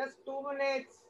Just two minutes.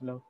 Hello.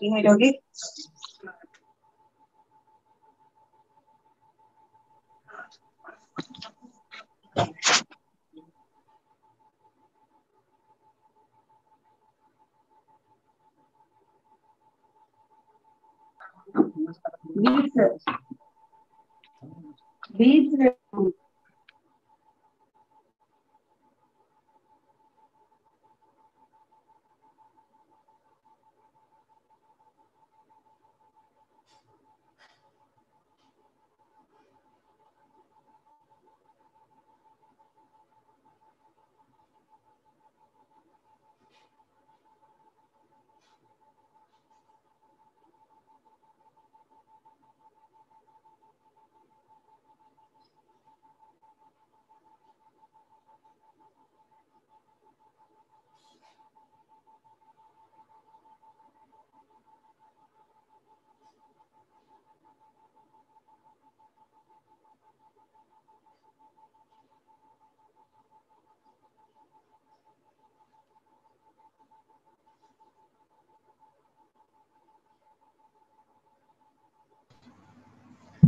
Behind, okay? Leads. Leads.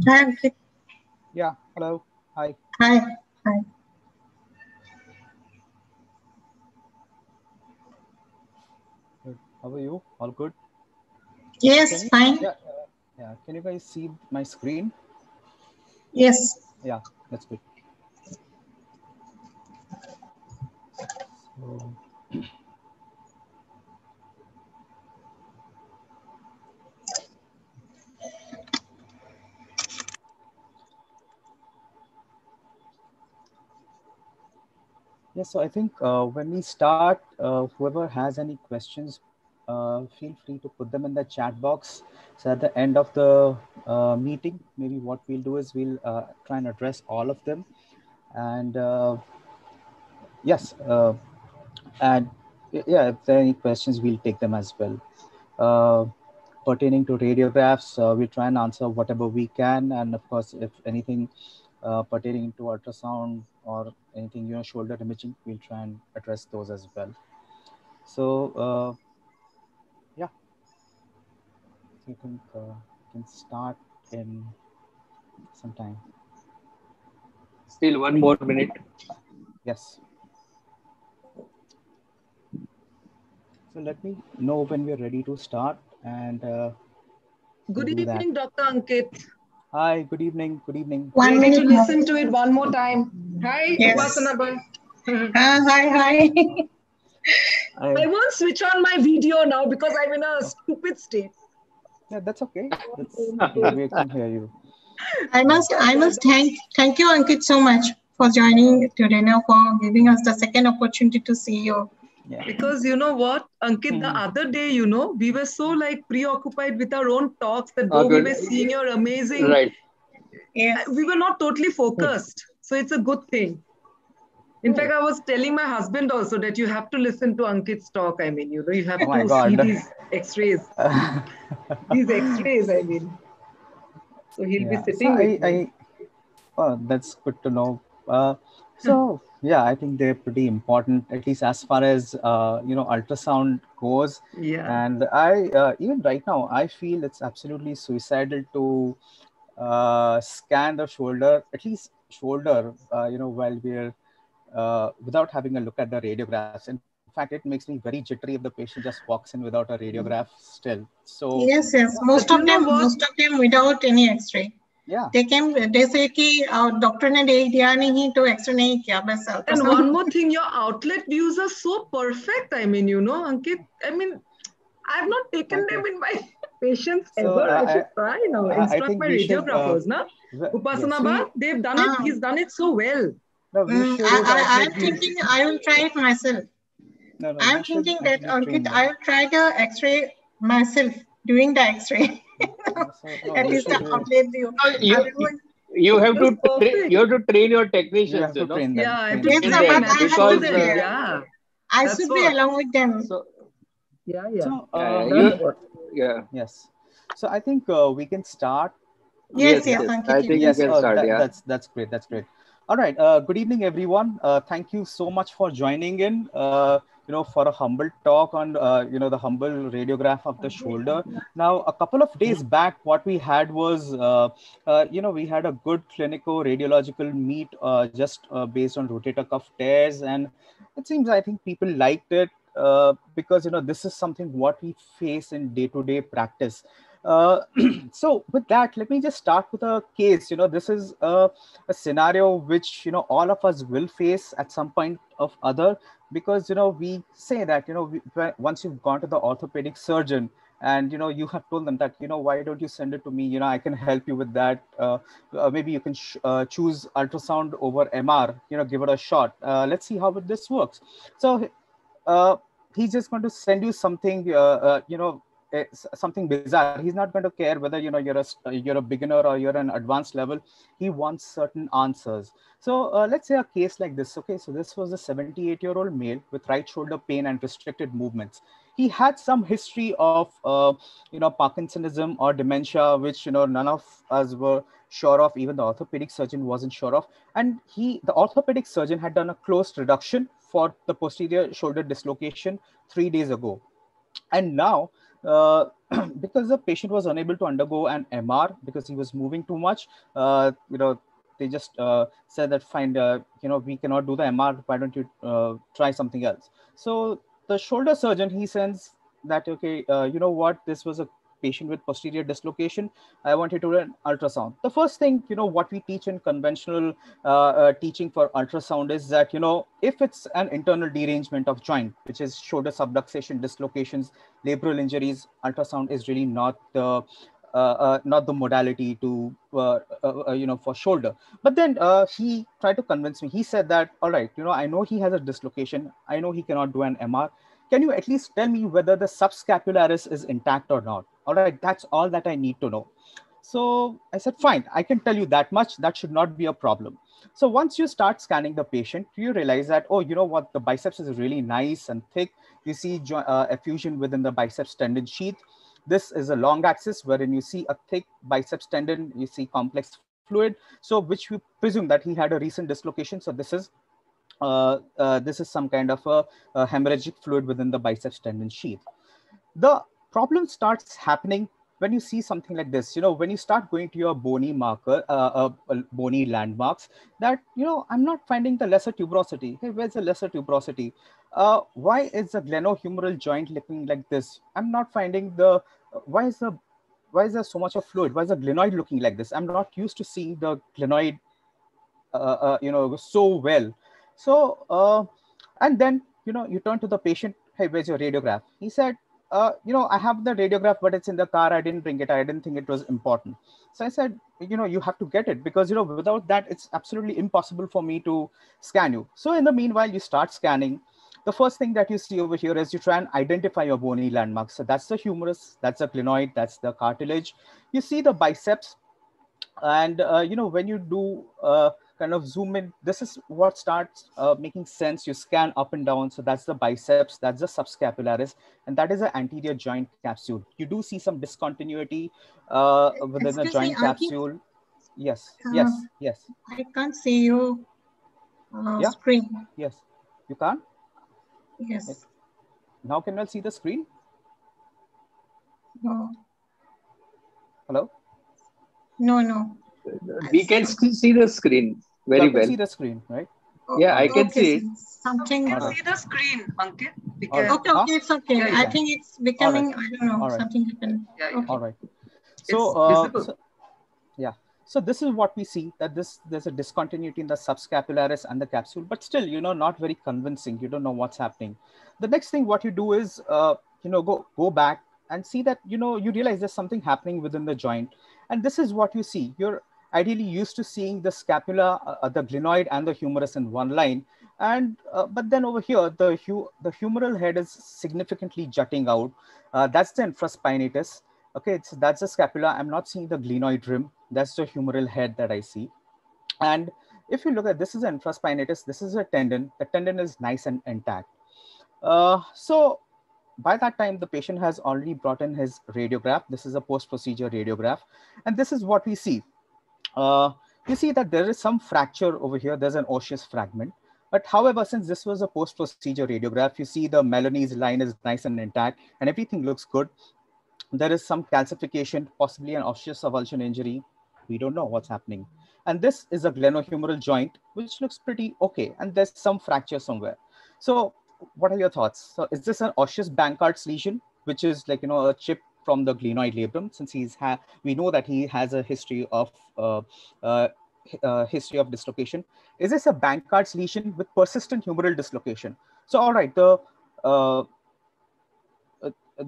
Hi, Ankit. Yeah, hello. Hi. Hi. Hi. Good. How are you? All good? Yes, you- fine. Yeah, uh, yeah. Can you guys see my screen? Yes. Yeah, that's good. So, yeah, so I think uh, when we start, uh, whoever has any questions, uh, feel free to put them in the chat box. So at the end of the uh, meeting, maybe what we'll do is we'll uh, try and address all of them. And uh, yes, and yeah, if there are any questions, we'll take them as well. Pertaining to radiographs, we'll try and answer whatever we can. And of course, if anything pertaining to ultrasound or anything, you know, shoulder imaging, we'll try and address those as well. So, uh, yeah, I think uh, we can start in some time. Still one more minute. Yes. So let me know when we're ready to start. And uh, Good do that. evening, Dr. Ankit. hi, good evening. Good evening. One Ready minute to listen to it one more time. Hi, Yes. Upasana Bhai. Ah, hi, hi. I, I won't switch on my video now because I'm in a stupid state. yeah, that's okay. That's, we can hear you. I must, I must thank, thank you, Ankit, so much for joining today now for giving us the second opportunity to see you. Yeah. Because you know what, Ankit, the Hmm. other day, you know, we were so like preoccupied with our own talks that Oh, though we were seeing your amazing, Right. Yes. we were not totally focused. So it's a good thing. In fact, I was telling my husband also that you have to listen to Ankit's talk. I mean, you know, you have Oh to God. see these x-rays. These x-rays, I mean. So he'll yeah. be sitting so I. I, oh, that's good to know. Uh, so yeah, I think they're pretty important, at least as far as uh, you know ultrasound goes. Yeah. And I uh, even right now, I feel it's absolutely suicidal to uh, scan the shoulder, at least shoulder, uh, you know, while we're uh, without having a look at the radiographs. In fact, it makes me very jittery if the patient just walks in without a radiograph still. So Yes, yes. Most But of you know them, what? most of them without any X-ray. yeah, They came, they say कि uh, doctor ने दे दिया नहीं तो X-ray नहीं किया बस And ultrasound. one more thing, your outlet views are so perfect. I mean, you know, Ankit, I mean, I've not taken Thank them in my patients So, ever. I uh, should try now. I- I Instruct my we should, uh, radiographers, na? Upasana yes, we- they've done it. Ah. He's done it so well. no, Mm, should, I, I, I'm thinking I will try it myself. No, no, I'm we should thinking that Ankit. I will try the X-ray myself, doing the X-ray. So, no, At least the should, uh, outlet view. No, you, you have to tra- you have to train your you technicians. have to You know? train them. Yeah, I have to train them. but I I have to because, uh, Yeah. I That's should be what. along with them. So Yeah, yeah. So, uh, you, yeah. yes. So I think uh, we can start. Yes, Yes, yes, yes. Ankit. I you think can you Yes, can uh, start. that- Yeah. that's that's great. That's great. All right. Uh, good evening, everyone. Uh, thank you so much for joining in. Uh, you know, for a humble talk on, uh, you know, the humble radiograph of the shoulder. Now, a couple of days back, what we had was, uh, uh, you know, we had a good clinical radiological meet uh, just uh, based on rotator cuff tears. And it seems, I think people liked it uh, because, you know, this is something what we face in day-to-day practice. Uh, so with that, let me just start with a case. You know, this is a, a, scenario which you know all of us will face at some point of other, because you know we say that you know we, once you've gone to the orthopedic surgeon and you know you have told them that you know why don't you send it to me? You know I can help you with that. Uh, uh, maybe you can uh, choose ultrasound over MR. You know, give it a shot. Uh, let's see how this works. So he's just going to send you something. you know something bizarre. He's not going to care whether you know you're a you're a beginner or you're an advanced level. He wants certain answers. So uh, let's say a case like this. Okay so this was a 78 year old male with right shoulder pain and restricted movements. He had some history of uh, you know parkinsonism or dementia which you know none of us were sure of. Even the orthopedic surgeon wasn't sure of. And he the orthopedic surgeon had done a closed reduction for the posterior shoulder dislocation 3 days ago and now uh, because the patient was unable to undergo an MR because he was moving too much, uh, you know, they just uh, said that fine, uh, you know, we cannot do the MR. Why don't you uh, try something else? So the shoulder surgeon he sends that okay, you know what, this was a patient with posterior dislocation, I want you to do an ultrasound. The first thing, you know, what we teach in conventional uh, uh, teaching for ultrasound is that, you know, if it's an internal derangement of joint, which is shoulder subluxation, dislocations, labral injuries, ultrasound is really not the uh, uh, not the modality to uh, uh, you know for shoulder. But then he tried to convince me. He said that all right you know i know he has a dislocation. I know he cannot do an mr can you at least tell me whether the subscapularis is intact or not all right, that's all that I need to know. So I said, fine, I can tell you that much. That should not be a problem. So once you start scanning the patient, you realize that, oh, you know what, the biceps is really nice and thick. You see uh, effusion within the biceps tendon sheath. This is a long axis wherein you see a thick biceps tendon, you see complex fluid. So which we presume that he had a recent dislocation. So this is this is some kind of a, a hemorrhagic fluid within the biceps tendon sheath. The problem starts happening when you see something like this. You know when you start going to your bony marker uh, uh, uh, bony landmarks that you know i'm not finding the lesser tuberosity. Hey where's the lesser tuberosity? Uh, why is the glenohumeral joint looking like this? I'm not finding the why is the why is there so much of fluid? Why is the glenoid looking like this? I'm not used to seeing the glenoid uh, uh, you know so well so and then you know you turn to the patient hey where's your radiograph he said uh, you know, I have the radiograph, but it's in the car. I didn't bring it. I didn't think it was important. So I said, you know, you have to get it because, you know, without that, it's absolutely impossible for me to scan you. So in the meanwhile, you start scanning. The first thing that you see over here is you try and identify your bony landmarks. So that's the humerus, that's the glenoid, that's the cartilage. You see the biceps. And, uh, you know, when you do uh, kind of zoom in, this is what starts uh, making sense. You scan up and down. So that's the biceps, that's the subscapularis, and that is the anterior joint capsule. You do see some discontinuity uh, within Excuse the joint me, capsule. Yes, uh, yes, yes. I can't see you uh, yeah. screen. Yes, you can't? Yes. Now can you see the screen? No. Hello? No, no. We can still see the screen very you well. see the screen, right? Yeah, I can okay. see. Something. You see the screen, Ankit. Right. Okay, okay, it's okay. Yeah, yeah. I think it's becoming. Right. I don't know. Right. Something happened. Yeah, yeah. Okay. All right. So, uh, so, yeah. So this is what we see that this there's a discontinuity in the subscapularis and the capsule, but still, you know, not very convincing. You don't know what's happening. The next thing what you do is, uh, you know, go go back and see that you know you realize there's something happening within the joint, and this is what you see. You're ideally used to seeing the scapula, uh, uh, the glenoid and the humerus in one line. And, uh, but then over here, the, hu the humeral head is significantly jutting out. Uh, that's the infraspinatus. Okay, so that's the scapula. I'm not seeing the glenoid rim. That's the humeral head that I see. And if you look at this is an infraspinatus, this is a tendon. The tendon is nice and intact. Uh, so by that time, the patient has already brought in his radiograph. This is a post-procedure radiograph. And this is what we see uh, you see that there is some fracture over here. There's an osseous fragment. But however, since this was a post-procedure radiograph, you see the Moloney's line is nice and intact and everything looks good. There is some calcification, possibly an osseous avulsion injury. We don't know what's happening. And this is a glenohumeral joint, which looks pretty okay. And there's some fracture somewhere. So what are your thoughts? So is this an osseous Bankart's lesion, which is like, you know, a chip from the glenoid labrum, since he's had, we know that he has a history of uh, uh, uh, history of dislocation. Is this a Bankart's lesion with persistent humeral dislocation? So, all right, the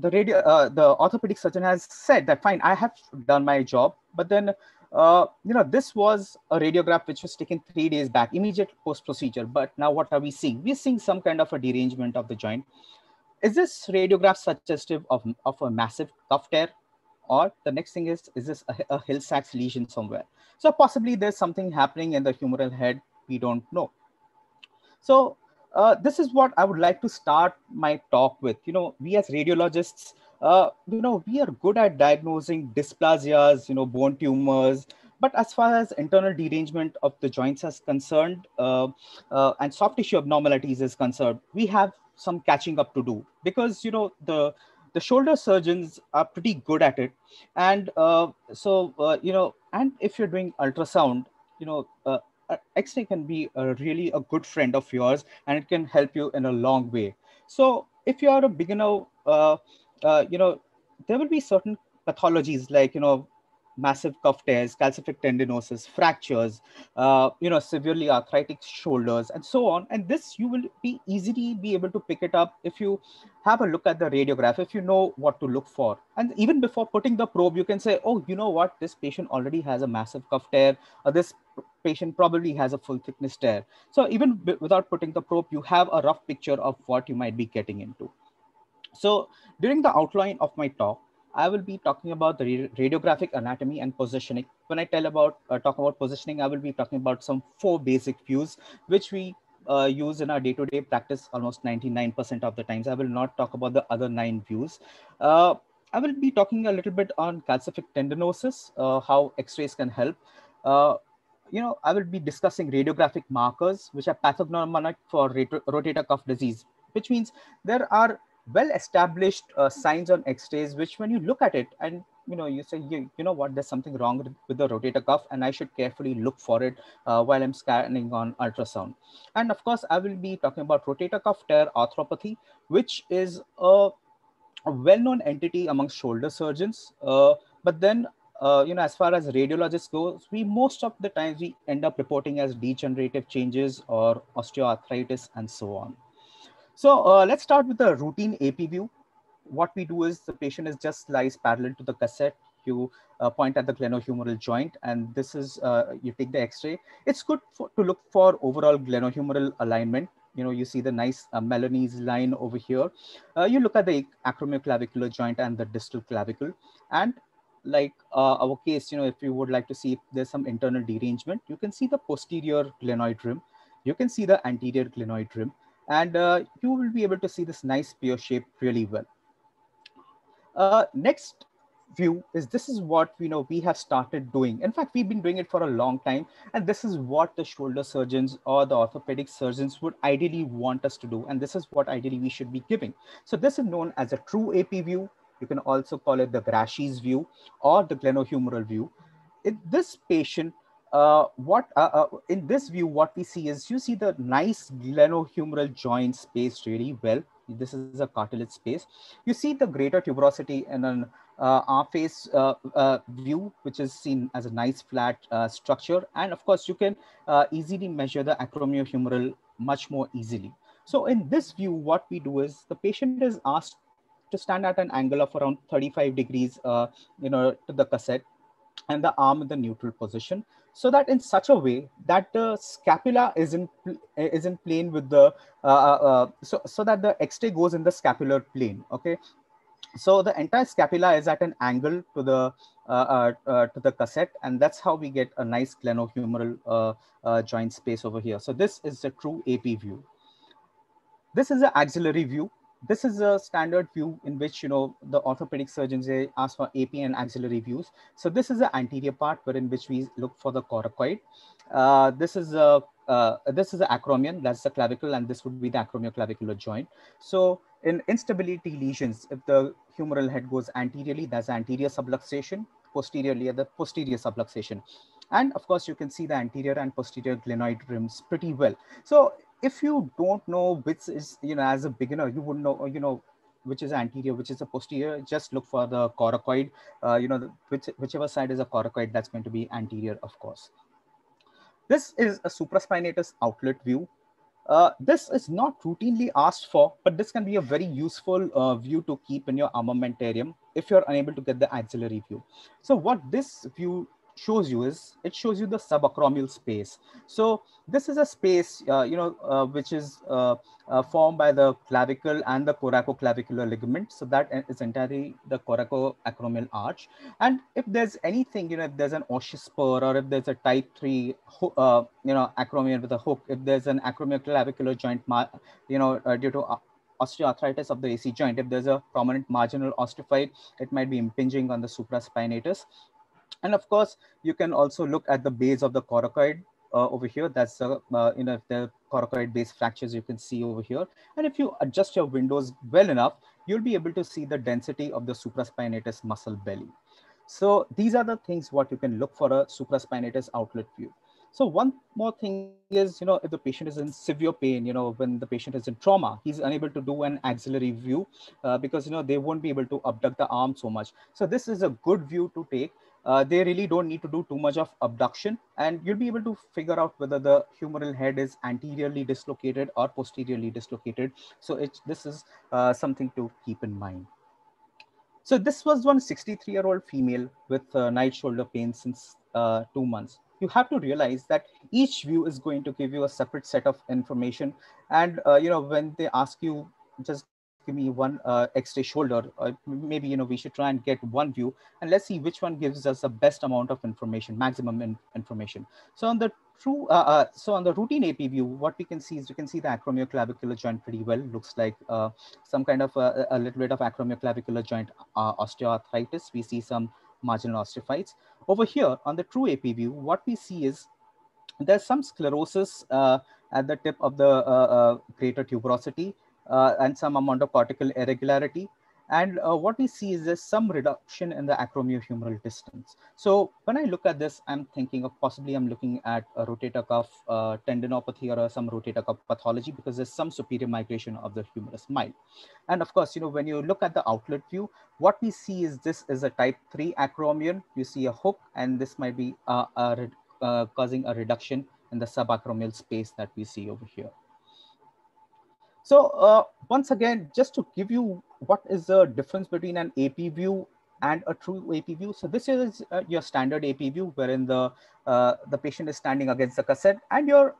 the radio, uh, the orthopedic surgeon has said that fine, I have done my job, but then uh, you know this was a radiograph which was taken three days back, immediate post procedure. But now what are we seeing? We're seeing some kind of a derangement of the joint. Is this radiograph suggestive of, of a massive cuff tear? Or the next thing is, is this a, a Hill-Sachs lesion somewhere? So possibly there's something happening in the humeral head. We don't know. So uh, this is what I would like to start my talk with. You know, we as radiologists, uh, you know, we are good at diagnosing dysplasias, you know, bone tumors. But as far as internal derangement of the joints is concerned uh, uh and soft tissue abnormalities is concerned, we have some catching up to do. Because, you know, the the shoulder surgeons are pretty good at it. And uh, so uh, you know and if you're doing ultrasound you know uh, x-ray can be a really a good friend of yours and it can help you in a long way. So if you are a beginner uh, uh, you know there will be certain pathologies like you know massive cuff tears, calcific tendinosis, fractures, uh, you know, severely arthritic shoulders, and so on. And this you will be easily be able to pick it up if you have a look at the radiograph, if you know what to look for. And even before putting the probe, you can say, oh, you know what, this patient already has a massive cuff tear, or this patient probably has a full thickness tear. So even without putting the probe, you have a rough picture of what you might be getting into. So during the outline of my talk, I will be talking about the radiographic anatomy and positioning. When I tell about uh, talk about positioning, I will be talking about some four basic views which we uh, use in our day-to-day practice almost 99% of the times. I will not talk about the other nine views. Uh, I will be talking a little bit on calcific tendinosis, uh, how X-rays can help. Uh, you know, I will be discussing radiographic markers, which are pathognomonic for rotator cuff disease, which means there are well-established uh, signs on x-rays which when you look at it and you know you say you, you know what there's something wrong with, the rotator cuff and i should carefully look for it uh, while i'm scanning on ultrasound and of course i will be talking about rotator cuff tear arthropathy which is a, a well-known entity among shoulder surgeons uh, but then uh, you know, as far as radiologists goes, we most of the times we end up reporting as degenerative changes or osteoarthritis and so on. So uh, let's start with the routine AP view. What we do is the patient is just lies parallel to the cassette. You uh, point at the glenohumeral joint, and this is uh, you take the X-ray. It's good for, to look for overall glenohumeral alignment. You know, you see the nice uh, Moloney's line over here. Uh, you look at the acromioclavicular joint and the distal clavicle, and like uh, our case, you know, if you would like to see if there's some internal derangement, you can see the posterior glenoid rim. You can see the anterior glenoid rim and uh, you will be able to see this nice spear shape really well. Uh, next view is this is what we know we have started doing. In fact, we've been doing it for a long time, and this is what the shoulder surgeons or the orthopedic surgeons would ideally want us to do, and this is what ideally we should be giving. So this is known as a true AP view. You can also call it the Grashey's view or the glenohumeral view. In this patient, uh, what uh, uh, in this view, what we see is you see the nice glenohumeral joint space really well. This is a cartilage space. You see the greater tuberosity in an uh, en face uh, uh, view, which is seen as a nice flat structure. And of course, you can easily measure the acromioclavicular much more easily. So in this view, what we do is the patient is asked to stand at an angle of around 35 degrees, you know, to the cassette and the arm in the neutral position so that in such a way that the scapula is in is in plane with the uh, uh, uh, so so that the x-ray goes in the scapular plane okay? So the entire scapula is at an angle to the uh, uh, uh to the cassette and that's how we get a nice glenohumeral joint space over here. So this is the true ap view. This is the axillary view this is a standard view in which you know the orthopedic surgeons they ask for AP and axillary views. So this is the anterior part wherein which we look for the coracoid. Uh, this is a, uh, this is the acromion, that's the clavicle, and this would be the acromioclavicular joint. So in instability lesions, if the humeral head goes anteriorly, that's anterior subluxation, posteriorly the posterior subluxation. And of course, you can see the anterior and posterior glenoid rims pretty well. So if you don't know which is, you know, as a beginner, you wouldn't know, you know, which is anterior, which is a posterior, just look for the coracoid, uh, you know, the, which, whichever side is a coracoid, that's going to be anterior, of course. This is a supraspinatus outlet view. Uh, this is not routinely asked for, but this can be a very useful uh, view to keep in your armamentarium if you're unable to get the axillary view. So what this view shows you is it shows you the subacromial space. So this is a space, uh, you know, uh, which is uh, uh formed by the clavicle and the coracoclavicular ligament. So that is entirely the coracoacromial arch. And if there's anything, you know, if there's an osseous spur or if there's a type three, uh, you know, acromion with a hook, if there's an acromioclavicular joint, you know, uh, due to osteoarthritis of the AC joint, if there's a prominent marginal osteophyte, it might be impinging on the supraspinatus. And of course, you can also look at the base of the coracoid uh, over here. That's, uh, uh, you know, the coracoid base fractures, you can see over here. And if you adjust your windows well enough, you'll be able to see the density of the supraspinatus muscle belly. So these are the things what you can look for a supraspinatus outlet view. So one more thing is, you know, if the patient is in severe pain, you know, when the patient is in trauma, he's unable to do an axillary view uh, because, you know, they won't be able to abduct the arm so much. So this is a good view to take uh, they really don't need to do too much of abduction and you'll be able to figure out whether the humeral head is anteriorly dislocated or posteriorly dislocated. So this is uh, something to keep in mind. So this was one 63 year old female with uh, night shoulder pain since uh, two months. You have to realize that each view is going to give you a separate set of information. And, uh, you know, when they ask you just give me one uh, x-ray shoulder uh, maybe you know we should try and get one view and let's see which one gives us the best amount of information maximum in information. So on the true uh, uh so on the routine ap view what we can see is we can see the acromioclavicular joint pretty well. Looks like uh, some kind of a, a, little bit of acromioclavicular joint uh, osteoarthritis. We see some marginal osteophytes. Over here on the true ap view what we see is there's some sclerosis at the tip of the greater tuberosity. uh, and some amount of cortical irregularity. And uh, what we see is there's some reduction in the acromiohumeral distance. So when I look at this, I'm thinking of possibly I'm looking at a rotator cuff uh, tendinopathy or some rotator cuff pathology because there's some superior migration of the humerus mile. And of course, you know, when you look at the outlet view, what we see is this is a type 3 acromion. You see a hook and this might be uh, uh, causing a reduction in the subacromial space that we see over here. So uh, once again, just to give you what is the difference between an AP view and a true AP view. So this is uh, your standard AP view wherein the, uh, the patient is standing against the cassette and your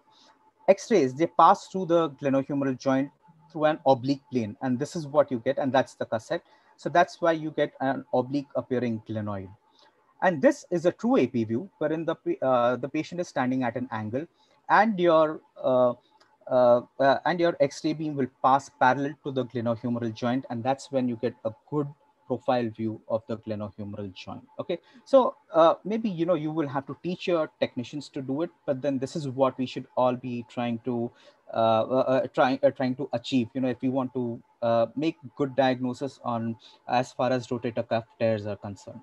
x-rays, they pass through the glenohumeral joint through an oblique plane. And this is what you get and that's the cassette. So that's why you get an oblique appearing glenoid. And this is a true AP view wherein the, uh, the patient is standing at an angle and your uh, uh, and your X-ray beam will pass parallel to the glenohumeral joint, and that's when you get a good profile view of the glenohumeral joint. Okay, so uh, maybe you know you will have to teach your technicians to do it, but then this is what we should all be trying to uh, uh trying trying to achieve. You know, if we want to make good diagnosis on as far as rotator cuff tears are concerned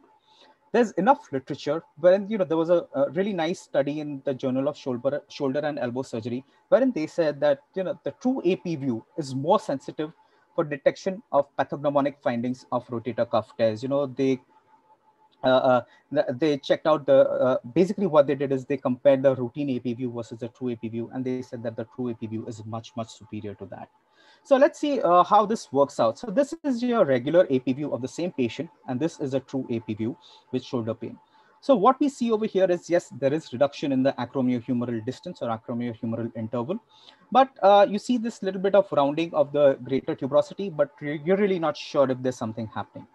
there's enough literature wherein you know there was a, a, really nice study in the journal of shoulder shoulder and elbow surgery wherein they said that you know the true ap view is more sensitive for detection of pathognomonic findings of rotator cuff tears you know they uh, uh, they checked out the uh, basically what they did is they compared the routine AP view versus the true AP view, and they said that the true AP view is much much superior to that. So let's see uh, how this works out. So this is your regular AP view of the same patient, and this is a true AP view with shoulder pain. So what we see over here is, yes, there is reduction in the acromiohumeral distance or acromiohumeral interval, but uh, you see this little bit of rounding of the greater tuberosity, but you're really not sure if there's something happening.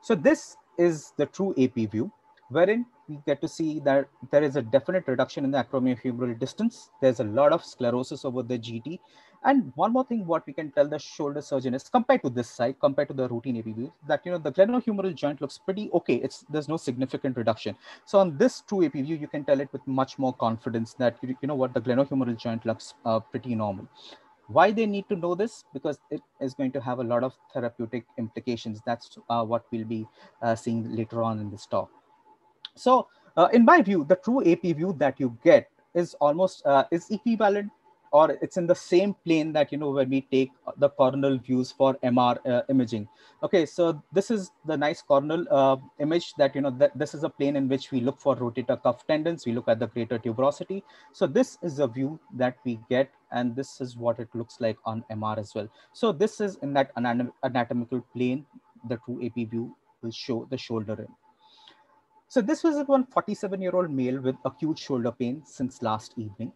So this is the true AP view, wherein we get to see that there is a definite reduction in the acromiohumeral distance. There's a lot of sclerosis over the GT, And one more thing, what we can tell the shoulder surgeon is compared to this side, compared to the routine view, that you know the glenohumeral joint looks pretty okay. It's there's no significant reduction. So on this true AP view, you can tell it with much more confidence that you, you know what the glenohumeral joint looks uh, pretty normal. Why they need to know this? Because it is going to have a lot of therapeutic implications. That's uh, what we'll be uh, seeing later on in this talk. So uh, in my view, the true AP view that you get is almost uh, is equivalent or it's in the same plane that you know when we take the coronal views for MR uh, imaging. Okay, so this is the nice coronal uh, image that you know that this is a plane in which we look for rotator cuff tendons. We look at the greater tuberosity. So this is a view that we get, and this is what it looks like on MR as well. So this is in that anatom anatomical plane. The true AP view will show the shoulder in. So this was one 47 year old male with acute shoulder pain since last evening.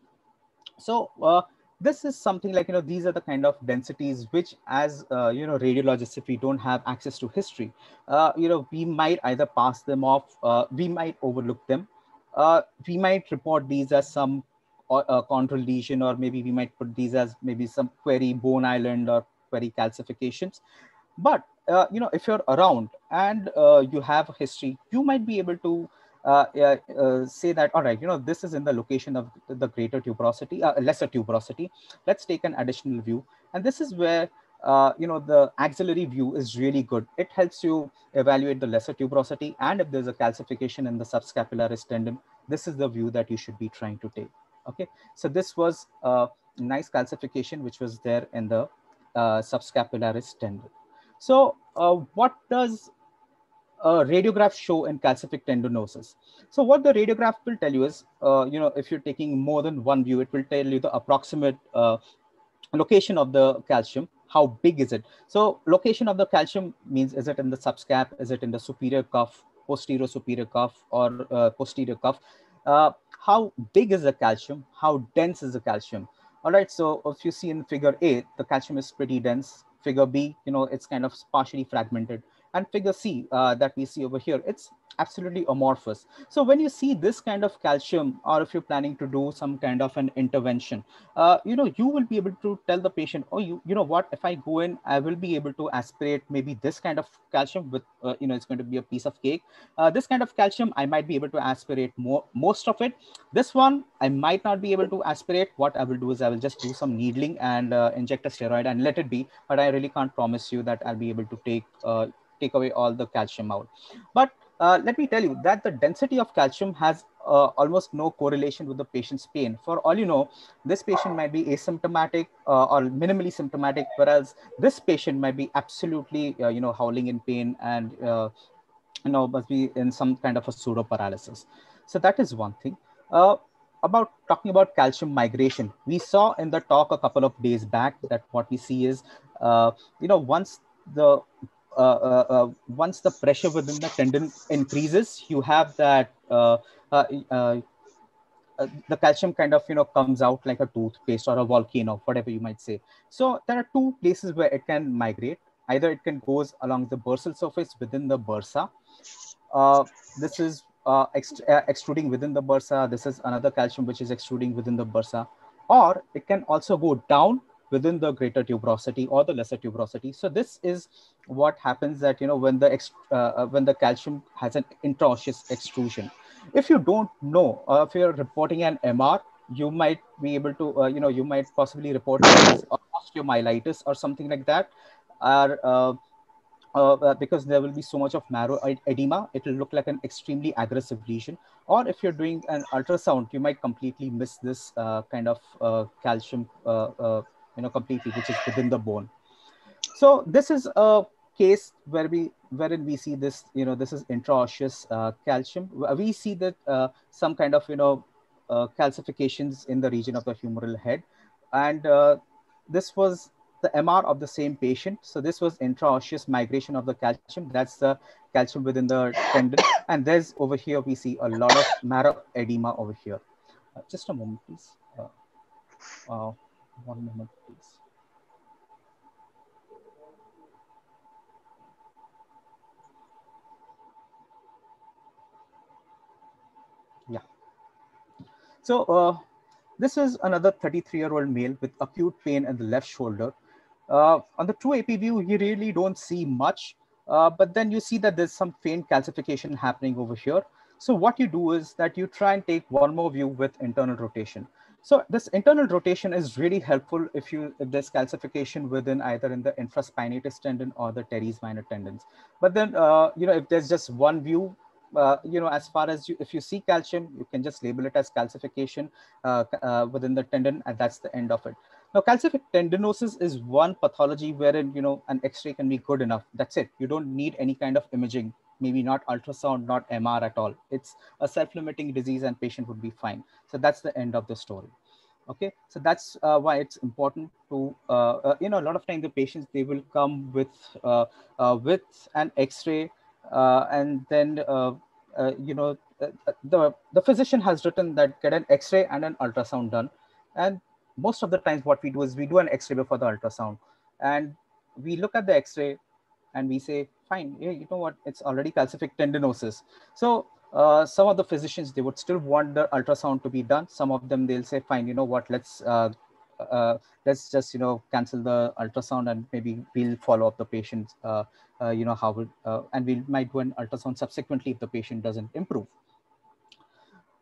So uh, this is something like, you know, these are the kind of densities which as, uh, you know, radiologists, if we don't have access to history, uh, you know, we might either pass them off, uh, we might overlook them. Uh, we might report these as some uh, chondral lesion, or maybe we might put these as maybe some query bone island or query calcifications. But, you know, if you're around and you have a history, you might be able to say that, all right, you know, this is in the location of the greater tuberosity, uh, lesser tuberosity. Let's take an additional view. And this is where, uh, you know, the axillary view is really good. It helps you evaluate the lesser tuberosity. And if there's a calcification in the subscapularis tendon, this is the view that you should be trying to take. Okay, so this was a nice calcification which was there in the uh, subscapularis tendon. So uh, what does a radiograph show in calcific tendinosis. So what the radiograph will tell you is, uh, you know, if you're taking more than one view, it will tell you the approximate uh, location of the calcium. How big is it? So location of the calcium means, is it in the subscap? Is it in the superior cuff, posterior superior cuff or uh, posterior cuff? Uh, how big is the calcium? How dense is the calcium? All right, so if you see in figure A, the calcium is pretty dense. Figure B, you know, it's kind of partially fragmented and figure C uh, that we see over here, it's absolutely amorphous. So when you see this kind of calcium, or if you're planning to do some kind of an intervention, uh, you know, you will be able to tell the patient, oh, you, you know what, if I go in, I will be able to aspirate maybe this kind of calcium with, uh, you know, it's going to be a piece of cake. Uh, this kind of calcium, I might be able to aspirate more, most of it. This one, I might not be able to aspirate. What I will do is I will just do some needling and uh, inject a steroid and let it be. But I really can't promise you that I'll be able to take uh, take away all the calcium out. But uh, let me tell you that the density of calcium has uh, almost no correlation with the patient's pain. For all you know, this patient might be asymptomatic uh, or minimally symptomatic, whereas this patient might be absolutely, uh, you know, howling in pain and, uh, you know, must be in some kind of a pseudo paralysis. So that is one thing. Uh, about talking about calcium migration, we saw in the talk a couple of days back that what we see is, you know, once the Uh, uh, uh, once the pressure within the tendon increases, you have that uh, the calcium kind of you know comes out like a toothpaste or a volcano, whatever you might say. So there are two places where it can migrate. Either it can goes along the bursal surface within the bursa. this is uh, ext uh, extruding within the bursa. This is another calcium which is extruding within the bursa. Or it can also go down within the greater tuberosity or the lesser tuberosity. So this is what happens that, you know, when the, uh, uh, when the calcium has an intraosseous extrusion. If you don't know, uh, if you're reporting an MR, you might be able to, uh, you know, you might possibly report osteomyelitis or something like that. Or, uh, uh, because there will be so much of marrow edema, it will look like an extremely aggressive lesion. Or if you're doing an ultrasound, you might completely miss this kind of calcium you know completely which is within the bone so this is a case where we wherein we see this you know this is intraosseous uh, calcium we see that uh, some kind of you know uh, calcifications in the region of the humeral head. And uh, this was the mr of the same patient. So this was intraosseous migration of the calcium. That's the calcium within the tendon. And there's over here we see a lot of marrow edema over here. Uh, just a moment please. Uh, one moment, please. Yeah. So uh, this is another 33 year old male with acute pain in the left shoulder. Uh, on the true AP view, you really don't see much, uh, but then you see that there's some faint calcification happening over here. So what you do is that you try and take one more view with internal rotation. So this internal rotation is really helpful if you if there's calcification within either in the infraspinatus tendon or the teres minor tendons. But then uh, you know if there's just one view, uh, you know as far as you if you see calcium, you can just label it as calcification uh, uh within the tendon, and that's the end of it. Now, calcific tendinosis is one pathology wherein you know an X-ray can be good enough. That's it. You don't need any kind of imaging maybe not ultrasound, not MR at all. It's a self-limiting disease and patient would be fine. So that's the end of the story. Okay, so that's uh, why it's important to, uh, uh, you know, a lot of time the patients, they will come with, uh, with an x-ray and then, you know, the, the physician has written that get an x-ray and an ultrasound done. And most of the times what we do is we do an x-ray before the ultrasound and we look at the x-ray and we say, fine, you know what, it's already calcific tendinosis. So uh, some of the physicians, they would still want the ultrasound to be done. Some of them, they'll say, fine, you know what, let's, uh, uh, let's just, you know, cancel the ultrasound and maybe we'll follow up the patient, uh, uh, you know, how, we, uh, and we might do an ultrasound subsequently if the patient doesn't improve.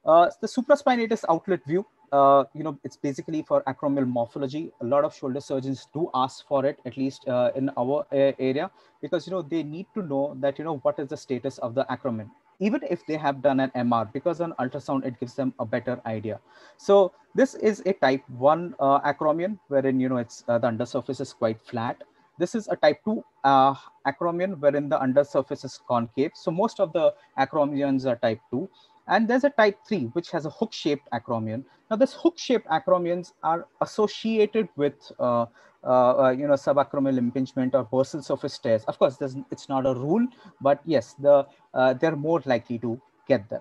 the supraspinatus outlet view, uh, you know, it's basically for acromial morphology. A lot of shoulder surgeons do ask for it, at least uh, in our area, because, you know, they need to know that, you know, what is the status of the acromion, even if they have done an MR, because on ultrasound, it gives them a better idea. So this is a type one uh, acromion, wherein, you know, it's uh, the undersurface is quite flat. This is a type 2 uh, acromion wherein the undersurface is concave. So most of the acromions are type 2. And there's a type 3, which has a hook-shaped acromion. Now, this hook-shaped acromions are associated with, uh, uh, uh, you know, subacromial impingement or bursal surface tears. Of course, it's not a rule, but yes, the, uh, they're more likely to get them.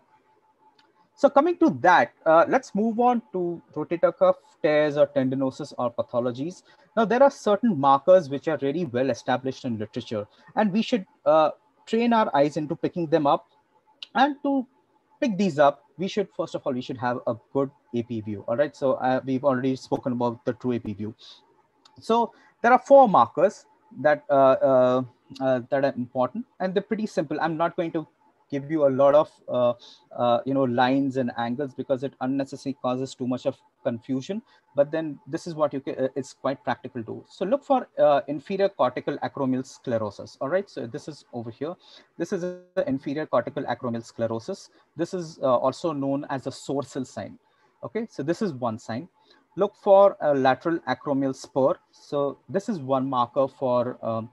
So coming to that, uh, let's move on to rotator cuff tears or tendinosis or pathologies. Now, there are certain markers which are really well established in literature, and we should uh, train our eyes into picking them up and to pick these up, we should, first of all, we should have a good AP view. All right. So uh, we've already spoken about the true AP view. So there are four markers that uh, uh, uh, that are important and they're pretty simple. I'm not going to give you a lot of uh, uh, you know lines and angles because it unnecessarily causes too much of confusion but then this is what you can uh, it's quite practical to. so look for uh, inferior cortical acromial sclerosis. All right so this is over here. This is the inferior cortical acromial sclerosis. This is uh, also known as a Sourcil sign. Okay so this is one sign. Look for a lateral acromial spur. So this is one marker for um,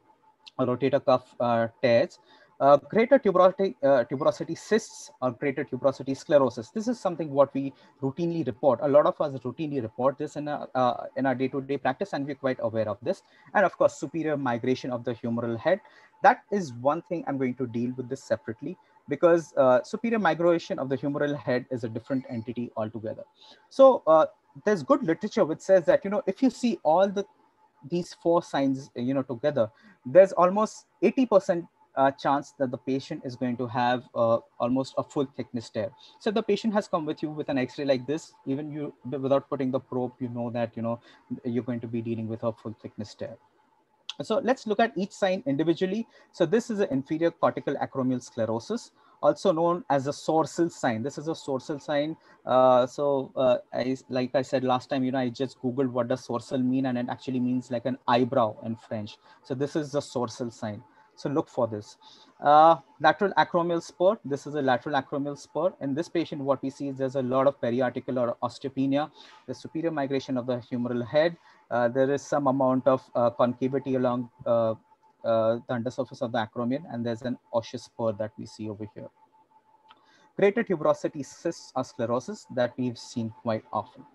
rotator cuff uh, tears uh, greater tuberosity, uh, tuberosity cysts or greater tuberosity sclerosis. This is something what we routinely report. A lot of us routinely report this in, a, uh, in our day-to-day -day practice and we're quite aware of this. And of course, superior migration of the humeral head. That is one thing I'm going to deal with this separately because uh, superior migration of the humeral head is a different entity altogether. So uh, there's good literature which says that, you know, if you see all the these four signs, you know, together, there's almost 80% uh, chance that the patient is going to have uh, almost a full thickness tear. So the patient has come with you with an X-ray like this, even you without putting the probe, you know that you know you're going to be dealing with a full thickness tear. So let's look at each sign individually. So this is an inferior cortical acromial sclerosis, also known as a Sourcil sign. This is a Sourcil sign. Uh, so uh, I, like I said last time, you know, I just Googled what does Sourcil mean and it actually means like an eyebrow in French. So this is the Sourcil sign. So look for this. Uh, lateral acromial spur. This is a lateral acromial spur. In this patient, what we see is there's a lot of periarticular osteopenia, the superior migration of the humeral head. Uh, there is some amount of uh, concavity along uh, uh, the undersurface of the acromion, and there's an osseous spur that we see over here. Greater tuberosity cysts or sclerosis that we've seen quite often.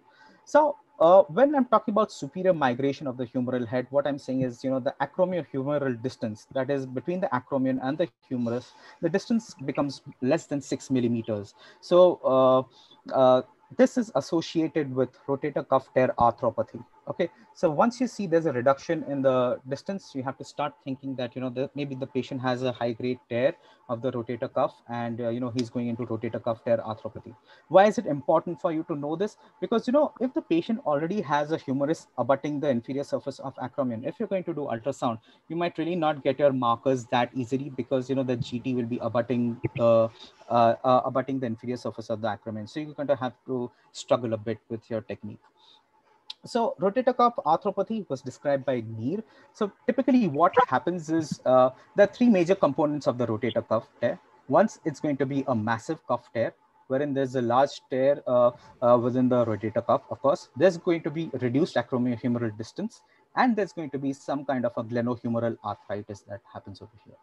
So uh, when I'm talking about superior migration of the humeral head, what I'm saying is, you know, the acromio-humeral distance, that is between the acromion and the humerus, the distance becomes less than six millimeters. So uh, uh, this is associated with rotator cuff tear arthropathy. Okay, so once you see there's a reduction in the distance, you have to start thinking that you know that maybe the patient has a high grade tear of the rotator cuff, and uh, you know he's going into rotator cuff tear arthropathy. Why is it important for you to know this? Because you know if the patient already has a humerus abutting the inferior surface of acromion, if you're going to do ultrasound, you might really not get your markers that easily because you know the GT will be abutting the uh, uh, abutting the inferior surface of the acromion. So you're going to have to struggle a bit with your technique. So rotator cuff arthropathy was described by Neer. So typically what happens is uh, there are three major components of the rotator cuff tear. Once it's going to be a massive cuff tear, wherein there's a large tear uh, uh, within the rotator cuff, of course, there's going to be reduced acromiohumeral distance, and there's going to be some kind of a glenohumeral arthritis that happens over here.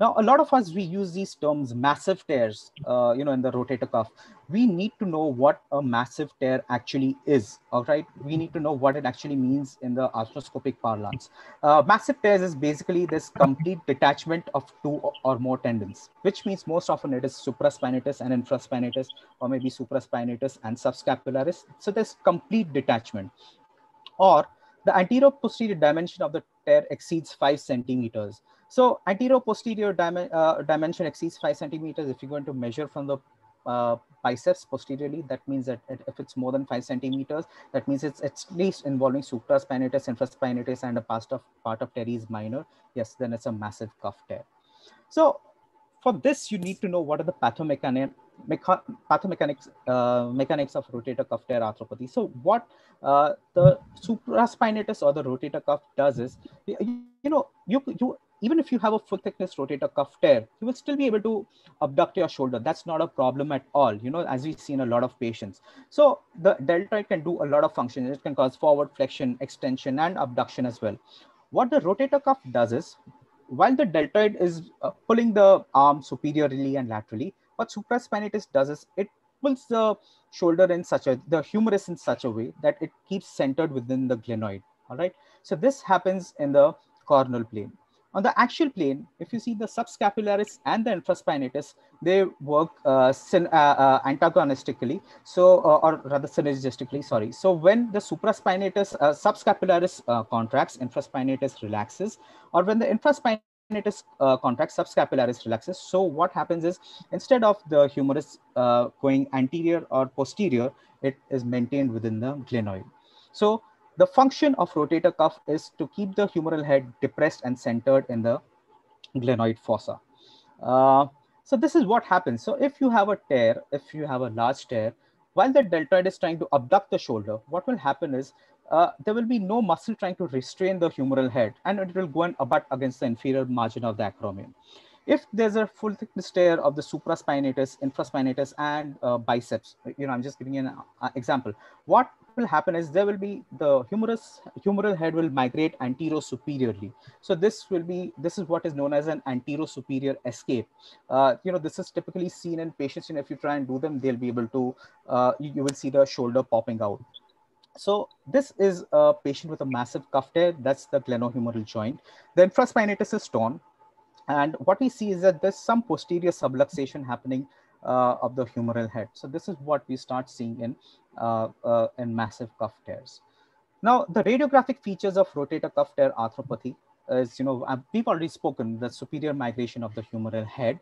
Now, a lot of us, we use these terms massive tears, uh, you know, in the rotator cuff. We need to know what a massive tear actually is, all right? We need to know what it actually means in the arthroscopic parlance. Uh, massive tears is basically this complete detachment of two or more tendons, which means most often it is supraspinatus and infraspinatus, or maybe supraspinatus and subscapularis. So there's complete detachment. Or the anterior posterior dimension of the tear exceeds five centimeters. So anterior posterior uh, dimension exceeds five centimeters. If you're going to measure from the uh, biceps posteriorly, that means that if it's more than five centimeters, that means it's at least involving supraspinatus, infraspinatus, and a part of part of teres minor. Yes, then it's a massive cuff tear. So for this, you need to know what are the pathomechanics mecha pathomechanics uh, mechanics of rotator cuff tear arthropathy. So what uh, the supraspinatus or the rotator cuff does is, you, you know, you you even if you have a full thickness rotator cuff tear, you will still be able to abduct your shoulder. That's not a problem at all, you know, as we've seen a lot of patients. So the deltoid can do a lot of functions. It can cause forward flexion, extension, and abduction as well. What the rotator cuff does is, while the deltoid is uh, pulling the arm superiorly and laterally, what supraspinatus does is it pulls the shoulder in such a, the humerus in such a way that it keeps centered within the glenoid, all right? So this happens in the coronal plane. On the axial plane, if you see the subscapularis and the infraspinatus, they work uh, uh, uh, antagonistically, so uh, or rather synergistically. Sorry. So when the supraspinatus uh, subscapularis uh, contracts, infraspinatus relaxes, or when the infraspinatus contracts, subscapularis relaxes. So what happens is instead of the humerus going anterior or posterior, it is maintained within the glenoid. So the function of rotator cuff is to keep the humeral head depressed and centered in the glenoid fossa. Uh, so this is what happens. So if you have a tear, if you have a large tear, while the deltoid is trying to abduct the shoulder, what will happen is uh, there will be no muscle trying to restrain the humeral head and it will go and abut against the inferior margin of the acromion. If there's a full thickness tear of the supraspinatus, infraspinatus, and uh, biceps, you know, I'm just giving you an uh, example. What will happen is there will be the humerus humeral head will migrate antero superiorly so this will be this is what is known as an antero superior escape. Uh, you know this is typically seen in patients You know if you try and do them they'll be able to uh, you, you will see the shoulder popping out. So this is a patient with a massive cuff tear. That's the glenohumeral joint. The infraspinatus is torn. And what we see is that there's some posterior subluxation happening uh, of the humeral head. So this is what we start seeing in, uh, uh, in massive cuff tears. Now, the radiographic features of rotator cuff tear arthropathy is, you know, we've already spoken, the superior migration of the humeral head.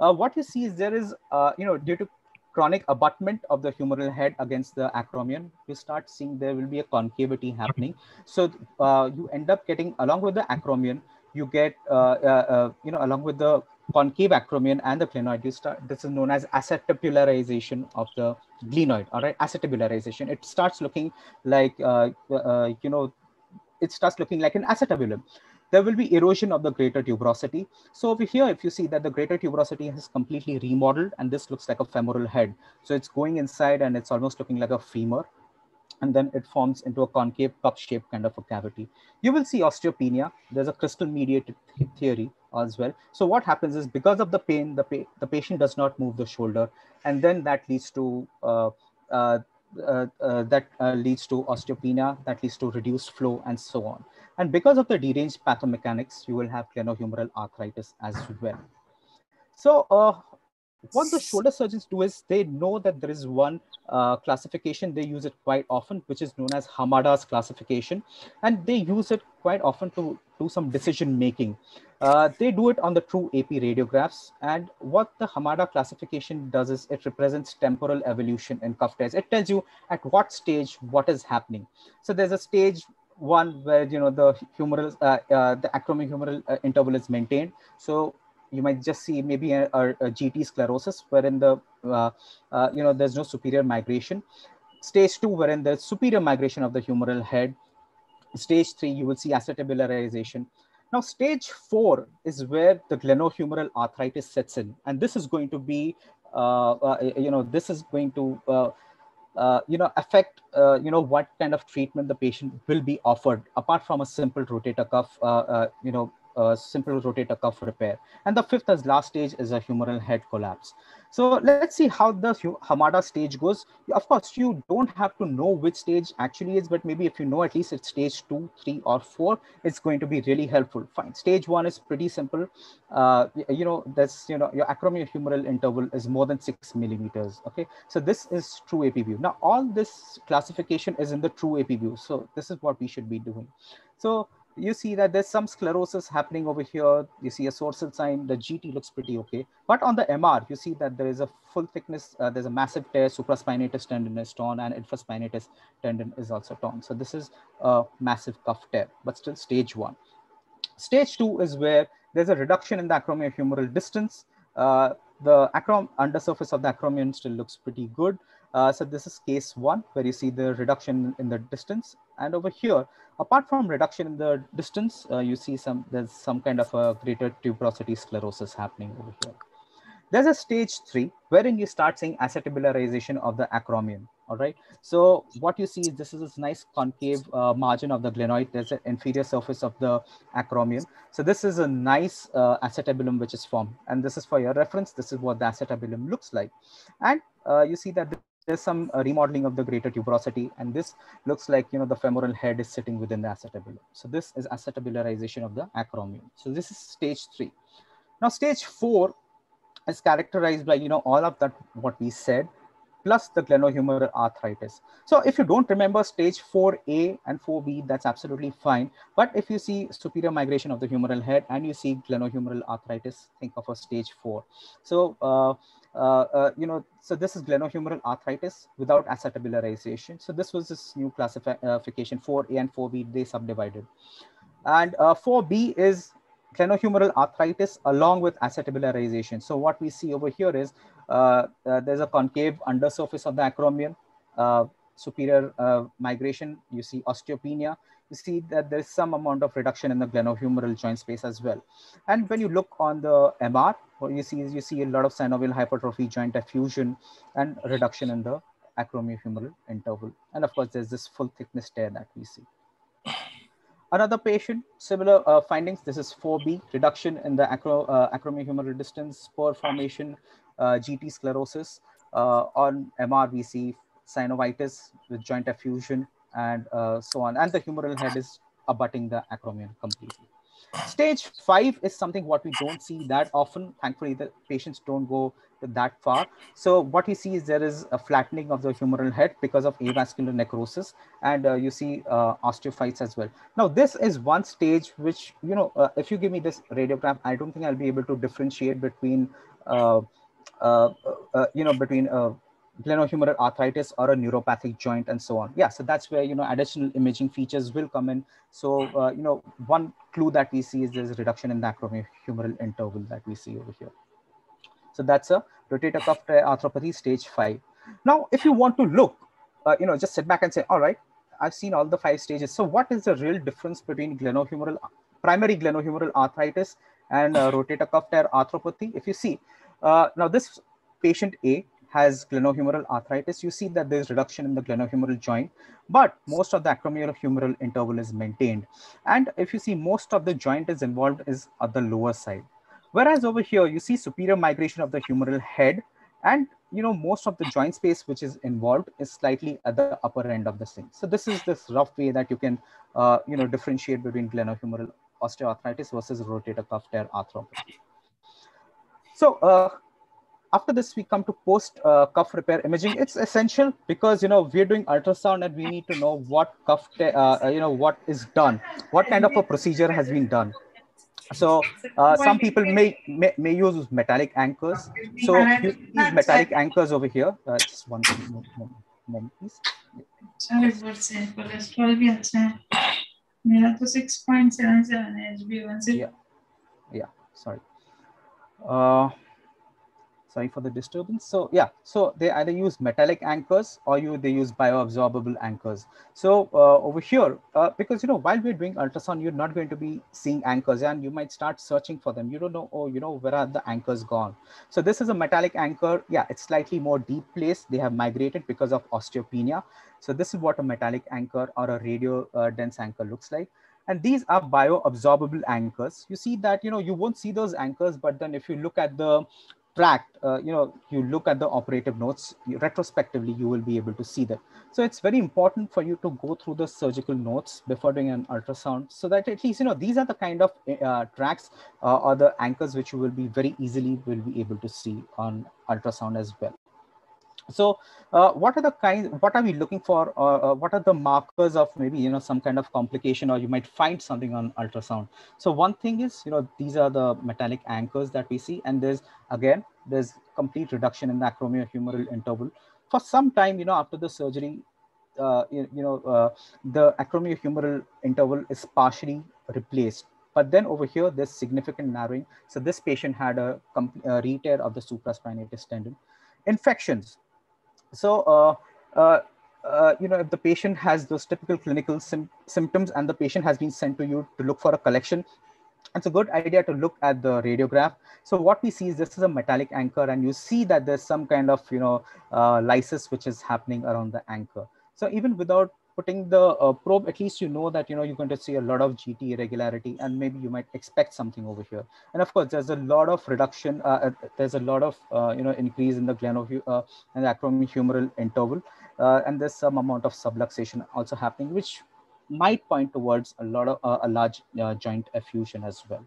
Uh, what you see is there is, uh, you know, due to chronic abutment of the humeral head against the acromion, you start seeing there will be a concavity happening. So uh, you end up getting, along with the acromion, you get, you know, along with the concave acromion and the glenoid, you start, this is known as acetabularization of the glenoid, all right, acetabularization. It starts looking like, uh, uh, you know, it starts looking like an acetabulum. There will be erosion of the greater tuberosity. So over here, if you see that the greater tuberosity has completely remodeled and this looks like a femoral head. So it's going inside and it's almost looking like a femur and then it forms into a concave cup-shaped kind of a cavity. You will see osteopenia. There's a crystal mediated th theory as well. So what happens is because of the pain, the, pa the patient does not move the shoulder, and then that leads to uh, uh, uh, uh that uh, leads to osteopenia, that leads to reduced flow, and so on. And because of the deranged pathomechanics, you will have glenohumeral arthritis as well. So uh, what the shoulder surgeons do is they know that there is one uh, classification. They use it quite often which is known as hamada's classification. And they use it quite often to do some decision making. Uh, they do it on the true ap radiographs. And what the hamada classification does is it represents temporal evolution in cuff tears it tells you at what stage what is happening. So there's a stage one where you know the humeral uh, uh, the acromihumeral uh, interval is maintained. So you might just see maybe a, a, a GT sclerosis wherein the, uh, uh, you know, there's no superior migration. Stage two, wherein there's superior migration of the humeral head. Stage three, you will see acetabularization. Now, stage four is where the glenohumeral arthritis sets in. And this is going to be, uh, uh you know, this is going to, uh, uh, you know, affect, you know, what kind of treatment the patient will be offered apart from a simple rotator cuff, you know, a simple rotator cuff repair. And the fifth as last stage is a humeral head collapse. So let's see how the Hamada stage goes. Of course, you don't have to know which stage actually is, but maybe if you know at least it's stage two, three, or four, it's going to be really helpful. Fine. Stage one is pretty simple. Uh, you know, that's, you know, your acromiohumeral interval is more than six millimeters. Okay. So this is true AP view. Now, all this classification is in the true AP view. So this is what we should be doing. So you see that there's some sclerosis happening over here. You see a Sourcil sign, the GT looks pretty okay. But on the MR, you see that there is a full thickness, uh, there's a massive tear, supraspinatus tendon is torn and infraspinatus tendon is also torn. So this is a massive cuff tear, but still stage one. Stage two is where there's a reduction in the acromiohumeral distance. Uh, the acrom undersurface of the acromion still looks pretty good. Uh, so this is case one where you see the reduction in the distance. And over here, apart from reduction in the distance, uh, you see some, there's some kind of a greater tuberosity sclerosis happening over here. There's a stage three wherein you start seeing acetabularization of the acromion. All right. So what you see is this is this nice concave uh, margin of the glenoid. There's an inferior surface of the acromion. So this is a nice uh, acetabulum which is formed. And this is for your reference. This is what the acetabulum looks like. And uh, you see that there's some uh, remodeling of the greater tuberosity and this looks like you know the femoral head is sitting within the acetabulum so this is acetabularization of the acromion so this is stage three now stage four is characterized by you know all of that what we said plus the glenohumeral arthritis. So if you don't remember stage 4A and 4B, that's absolutely fine. But if you see superior migration of the humeral head and you see glenohumeral arthritis, think of a stage 4. So uh, you know, so this is glenohumeral arthritis without acetabularization. So this was this new classification 4A and 4B, they subdivided. And 4B uh, is glenohumeral arthritis along with acetabularization. So what we see over here is uh, uh, there's a concave undersurface of the acromion, uh, superior migration, you see osteopenia, you see that there's some amount of reduction in the glenohumeral joint space as well. And when you look on the MR, what you see is you see a lot of synovial hypertrophy, joint effusion, and reduction in the acromiohumeral interval. And of course, there's this full thickness tear that we see. Another patient, similar uh, findings. This is 4B, reduction in the acro, uh, acromiohumeral distance, spur formation, uh, GT sclerosis. Uh, on MR, we see synovitis with joint effusion, and uh, so on. And the humeral head is abutting the acromion completely. Stage five is something what we don't see that often. Thankfully, the patients don't go that far. So what you see is there is a flattening of the humeral head because of avascular necrosis, and uh, you see uh, osteophytes as well. Now, this is one stage which, you know, uh, if you give me this radiogram, I don't think I'll be able to differentiate between, uh, uh, uh, you know, between glenohumeral arthritis or a neuropathic joint and so on. Yeah, so that's where, you know, additional imaging features will come in. So, uh, you know, one clue that we see is there's a reduction in the acromiohumeral interval that we see over here. So that's a rotator cuff arthropathy stage five. Now, if you want to look, uh, you know, just sit back and say, all right, I've seen all the five stages. So what is the real difference between glenohumeral, primary glenohumeral arthritis and uh, rotator cuff tear arthropathy? If you see, uh, now this patient A has glenohumeral arthritis, you see that there's reduction in the glenohumeral joint, but most of the acromiohumeral interval is maintained. And if you see most of the joint is involved is at the lower side. Whereas over here, you see superior migration of the humeral head and you know most of the joint space which is involved is slightly at the upper end of the thing. So this is this rough way that you can uh, you know differentiate between glenohumeral osteoarthritis versus rotator cuff tear arthropathy. So uh, after this we come to post uh, cuff repair imaging. It's essential because you know we're doing ultrasound and we need to know what cuff uh, uh, you know what is done what kind of a procedure has been done. So uh, some people may, may, may use metallic anchors. So use metallic anchors over here. Uh, just one moment please. Yeah. Yeah sorry. Uh, Sorry for the disturbance. So yeah so they either use metallic anchors or you they use bioabsorbable anchors. So uh, over here uh, because you know while we're doing ultrasound you're not going to be seeing anchors and you might start searching for them. You don't know oh you know where are the anchors gone? So this is a metallic anchor. Yeah it's slightly more deep place. they have migrated because of osteopenia. So this is what a metallic anchor or a radio uh, dense anchor looks like. And these are bioabsorbable anchors. You see that you know you won't see those anchors but then if you look at the tracked, uh, you know, you look at the operative notes, you, retrospectively, you will be able to see that. So it's very important for you to go through the surgical notes before doing an ultrasound so that at least, you know, these are the kind of uh, tracks uh, or the anchors which you will be very easily will be able to see on ultrasound as well. So uh, what are the kinds, what are we looking for? Uh, uh, what are the markers of maybe, you know, some kind of complication or you might find something on ultrasound. So one thing is, you know, these are the metallic anchors that we see. And there's, again, there's complete reduction in the acromion-humeral interval. For some time, you know, after the surgery, uh, you, you, know, uh, the acromion-humeral interval is partially replaced. But then over here, there's significant narrowing. So this patient had a, a re-tear of the supraspinatus tendon. Infections, so, uh, uh, uh, you know, if the patient has those typical clinical symptoms and the patient has been sent to you to look for a collection, it's a good idea to look at the radiograph. So what we see is this is a metallic anchor and you see that there's some kind of, you know, uh, lysis which is happening around the anchor. So even without putting the uh, probe, at least you know that, you know, you're going to see a lot of GT irregularity and maybe you might expect something over here. And of course, there's a lot of reduction. Uh, uh there's a lot of, uh, you know, increase in the glenohumeral uh, and the acromion-humeral interval. Uh, and there's some amount of subluxation also happening, which might point towards a lot of a large joint effusion as well.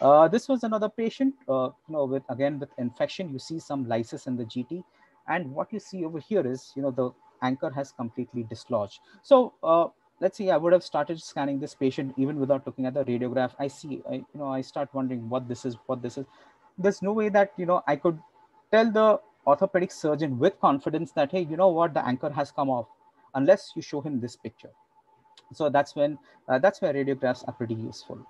Uh, this was another patient, uh, you know, with again with infection. You see some lysis in the GT, and what you see over here is, you know, the anchor has completely dislodged. So uh, let's see, I would have started scanning this patient even without looking at the radiograph. I see, I, you know, I start wondering what this is, what this is. There's no way that, you know, I could tell the orthopedic surgeon with confidence that, hey, you know what, the anchor has come off unless you show him this picture. So that's when, uh, that's where radiographs are pretty useful.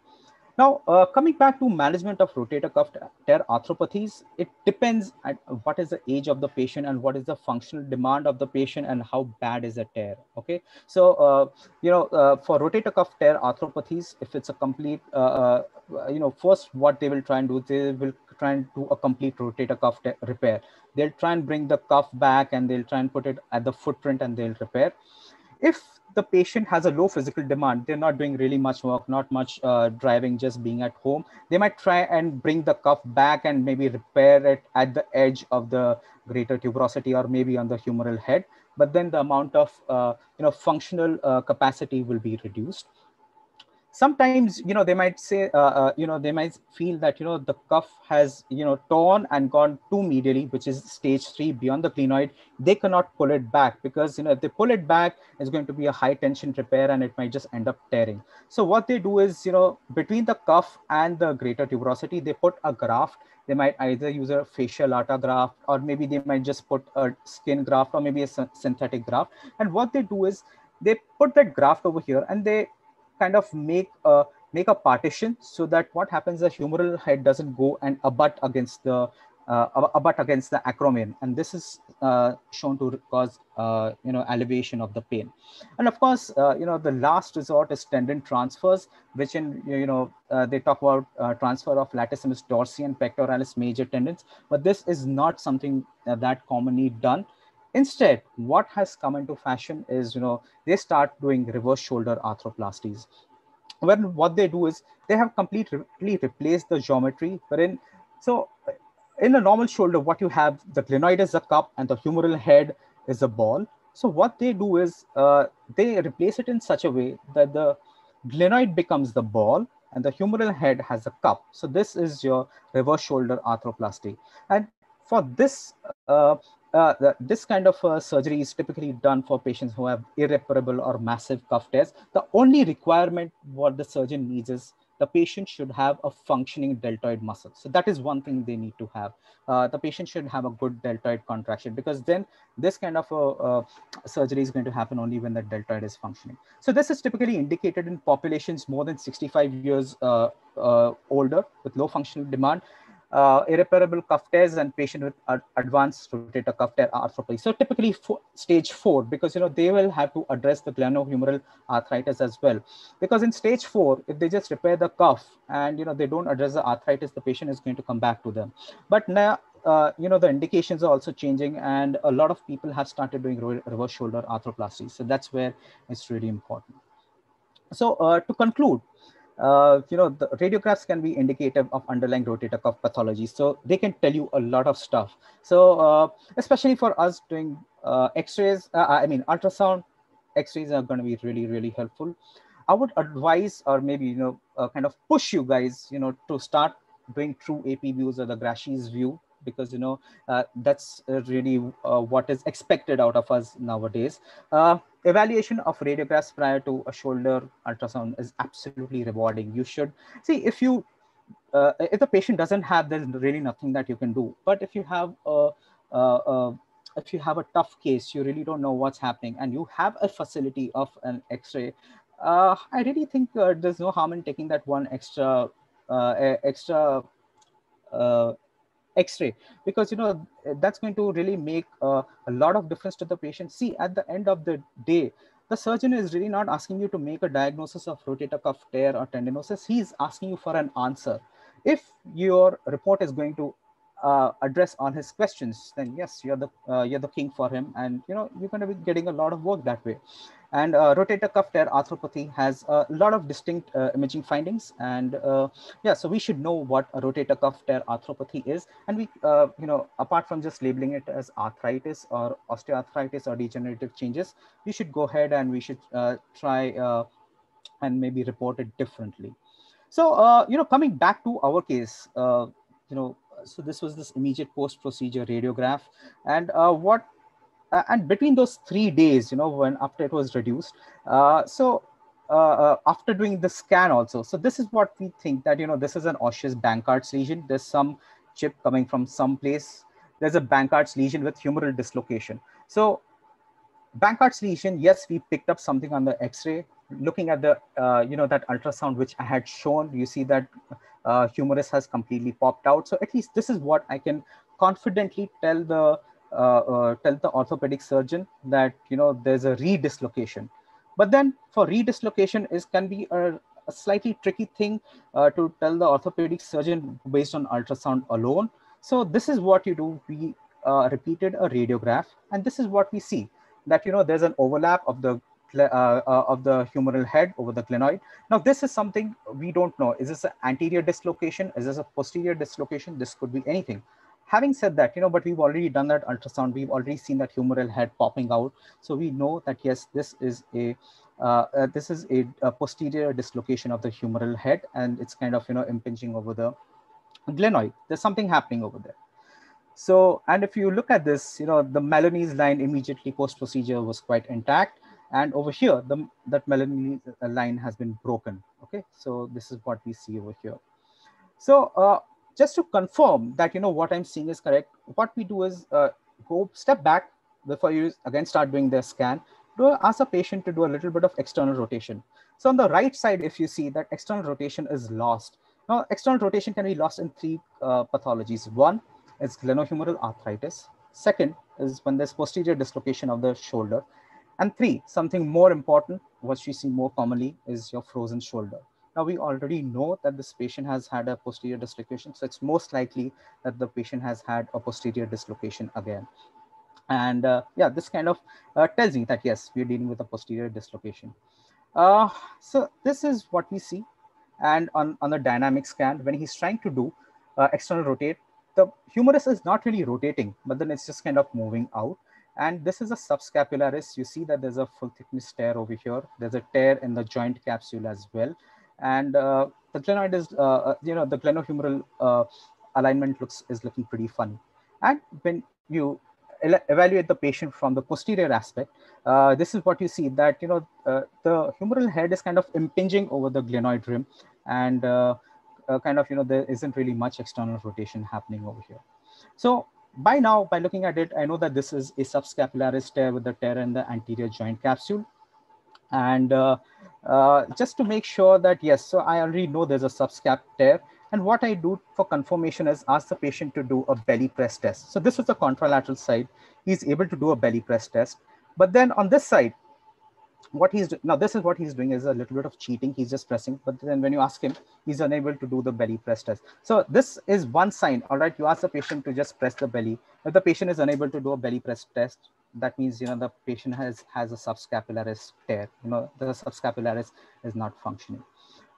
Now, uh, coming back to management of rotator cuff tear arthropathies, it depends at what is the age of the patient and what is the functional demand of the patient and how bad is the tear. Okay, so uh, you know, uh, for rotator cuff tear arthropathies, if it's a complete, uh, uh, you know, first what they will try and do, they will try and do a complete rotator cuff repair. They'll try and bring the cuff back and they'll try and put it at the footprint and they'll repair. If the patient has a low physical demand, they're not doing really much work, not much uh, driving, just being at home. They might try and bring the cuff back and maybe repair it at the edge of the greater tuberosity or maybe on the humeral head. But then the amount of uh, you know functional uh, capacity will be reduced sometimes you know they might say uh, uh, you know they might feel that you know the cuff has you know torn and gone too medially which is stage three beyond the glenoid they cannot pull it back because you know if they pull it back it's going to be a high tension repair and it might just end up tearing. So what they do is you know between the cuff and the greater tuberosity they put a graft. They might either use a fascia lata graft or maybe they might just put a skin graft or maybe a synthetic graft. And what they do is they put that graft over here and they kind of make a make a partition so that what happens the humeral head doesn't go and abut against the uh, abut against the acromion. And this is uh, shown to cause uh, you know elevation of the pain. And of course uh, you know the last resort is tendon transfers which in you know uh, they talk about uh, transfer of latissimus dorsi and pectoralis major tendons. But this is not something that commonly done Instead, what has come into fashion is, you know, they start doing reverse shoulder arthroplasties. When what they do is they have completely replaced the geometry, wherein, so in a normal shoulder, what you have, the glenoid is a cup and the humeral head is a ball. So what they do is uh, they replace it in such a way that the glenoid becomes the ball and the humeral head has a cup. So this is your reverse shoulder arthroplasty. And for this, uh, uh, the, this kind of uh, surgery is typically done for patients who have irreparable or massive cuff tears. The only requirement what the surgeon needs is the patient should have a functioning deltoid muscle. So that is one thing they need to have. Uh, the patient should have a good deltoid contraction because then this kind of a, uh, surgery is going to happen only when the deltoid is functioning. So this is typically indicated in populations more than 65 years uh, uh, older with low functional demand uh, irreparable cuff tears and patient with uh, advanced rotator cuff tear arthropathy. So typically stage four, because you know they will have to address the glenohumeral arthritis as well. Because in stage four, if they just repair the cuff and you know they don't address the arthritis, the patient is going to come back to them. But now uh, you know the indications are also changing and a lot of people have started doing reverse shoulder arthroplasty so that's where it's really important so uh, to conclude uh, you know, the radiographs can be indicative of underlying rotator cuff pathology. So they can tell you a lot of stuff. So uh, especially for us doing uh, x-rays, uh, I mean, ultrasound x-rays are going to be really, really helpful. I would advise or maybe, you know, uh, kind of push you guys, you know, to start doing true AP views or the Grashey's view because you know uh, that's really uh, what is expected out of us nowadays uh, evaluation of radiographs prior to a shoulder ultrasound is absolutely rewarding. You should see if you uh, if the patient doesn't have there's really nothing that you can do. But if you have a, a, a if you have a tough case you really don't know what's happening and you have a facility of an x-ray uh, i really think there's no harm in taking that one extra extra x-ray. Because you know that's going to really make uh, a lot of difference to the patient. See at the end of the day the surgeon is really not asking you to make a diagnosis of rotator cuff tear or tendinosis. He's asking you for an answer. If your report is going to uh, address all his questions, then yes, you're the uh, you're the king for him, and you know you're going to be getting a lot of work that way. And uh, rotator cuff tear arthropathy has a lot of distinct uh, imaging findings, and uh, yeah, so we should know what a rotator cuff tear arthropathy is, and we uh, you know apart from just labeling it as arthritis or osteoarthritis or degenerative changes, we should go ahead and we should try and maybe report it differently. So you know, coming back to our case, you know so this was this immediate post procedure radiograph. And uh, what uh, and between those three days you know when after it was reduced uh, so uh, uh, after doing the scan also so this is what we think that you know this is an osseous Bankart's lesion. There's some chip coming from some place. There's a Bankart's lesion with humeral dislocation. So Bankart's lesion yes we picked up something on the x-ray looking at the uh, you know that ultrasound which i had shown. You see that uh, humerus has completely popped out. So at least this is what i can confidently tell the tell the orthopedic surgeon that you know there's a redislocation but then for redislocation is can be a, a slightly tricky thing uh, to tell the orthopedic surgeon based on ultrasound alone so this is what you do we uh, repeated a radiograph and this is what we see that you know there's an overlap of the uh, uh, of the humeral head over the glenoid. Now, this is something we don't know. Is this an anterior dislocation? Is this a posterior dislocation? This could be anything. Having said that, you know, but we've already done that ultrasound. We've already seen that humeral head popping out. So we know that, yes, this is a uh, uh, this is a, a, posterior dislocation of the humeral head and it's kind of, you know, impinging over the glenoid. There's something happening over there. So, and if you look at this, you know, the Moloney's line immediately post-procedure was quite intact. And over here, the, that Moloney line has been broken. Okay, so this is what we see over here. So uh, just to confirm that, you know, what I'm seeing is correct, what we do is uh, go step back before you again start doing the scan, do ask a patient to do a little bit of external rotation. So on the right side, if you see that external rotation is lost. Now, external rotation can be lost in three uh, pathologies. One is glenohumeral arthritis. Second is when there's posterior dislocation of the shoulder. And three, something more important, what we see more commonly is your frozen shoulder. Now we already know that this patient has had a posterior dislocation. So it's most likely that the patient has had a posterior dislocation again. And uh, yeah, this kind of uh, tells me that yes, we're dealing with a posterior dislocation. Uh, so this is what we see. And on, on the dynamic scan, when he's trying to do uh, external rotate, the humerus is not really rotating, but then it's just kind of moving out. And this is a subscapularis. You see that there's a full thickness tear over here. There's a tear in the joint capsule as well. And uh, the glenoid is, uh, uh, you know, the glenohumeral alignment looks is looking pretty funny. And when you evaluate the patient from the posterior aspect, uh, this is what you see that, you know, uh, the humeral head is kind of impinging over the glenoid rim and uh, kind of, you know, there isn't really much external rotation happening over here. So by now, by looking at it, I know that this is a subscapularis tear with the tear in the anterior joint capsule. And uh, uh, just to make sure that, yes, so I already know there's a subscap tear. And what I do for confirmation is ask the patient to do a belly press test. So this is the contralateral side. He's able to do a belly press test. But then on this side, what he's now this is what he's doing is a little bit of cheating he's just pressing but then when you ask him he's unable to do the belly press test so this is one sign all right you ask the patient to just press the belly if the patient is unable to do a belly press test that means you know the patient has has a subscapularis tear you know the subscapularis is not functioning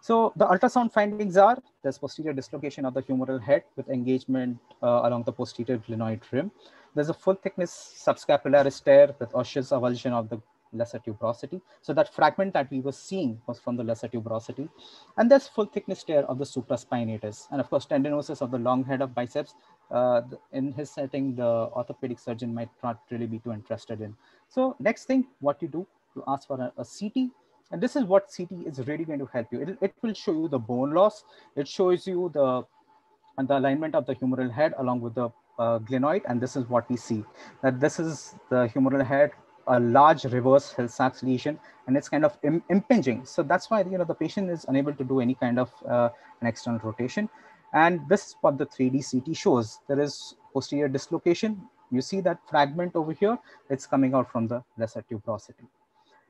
so the ultrasound findings are there's posterior dislocation of the humeral head with engagement uh, along the posterior glenoid rim there's a full thickness subscapularis tear with osseous avulsion of the lesser tuberosity. So that fragment that we were seeing was from the lesser tuberosity. And there's full thickness tear of the supraspinatus. And of course, tendinosis of the long head of biceps. Uh, in his setting, the orthopedic surgeon might not really be too interested in. So next thing, what you do, you ask for a, a CT. And this is what CT is really going to help you. It, it will show you the bone loss. It shows you the, the alignment of the humeral head along with the uh, glenoid. And this is what we see, that this is the humeral head a large reverse Hill-Sachs lesion and it's kind of Im impinging. So that's why you know the patient is unable to do any kind of uh, an external rotation. And this is what the 3D CT shows. There is posterior dislocation. You see that fragment over here, it's coming out from the lesser tuberosity.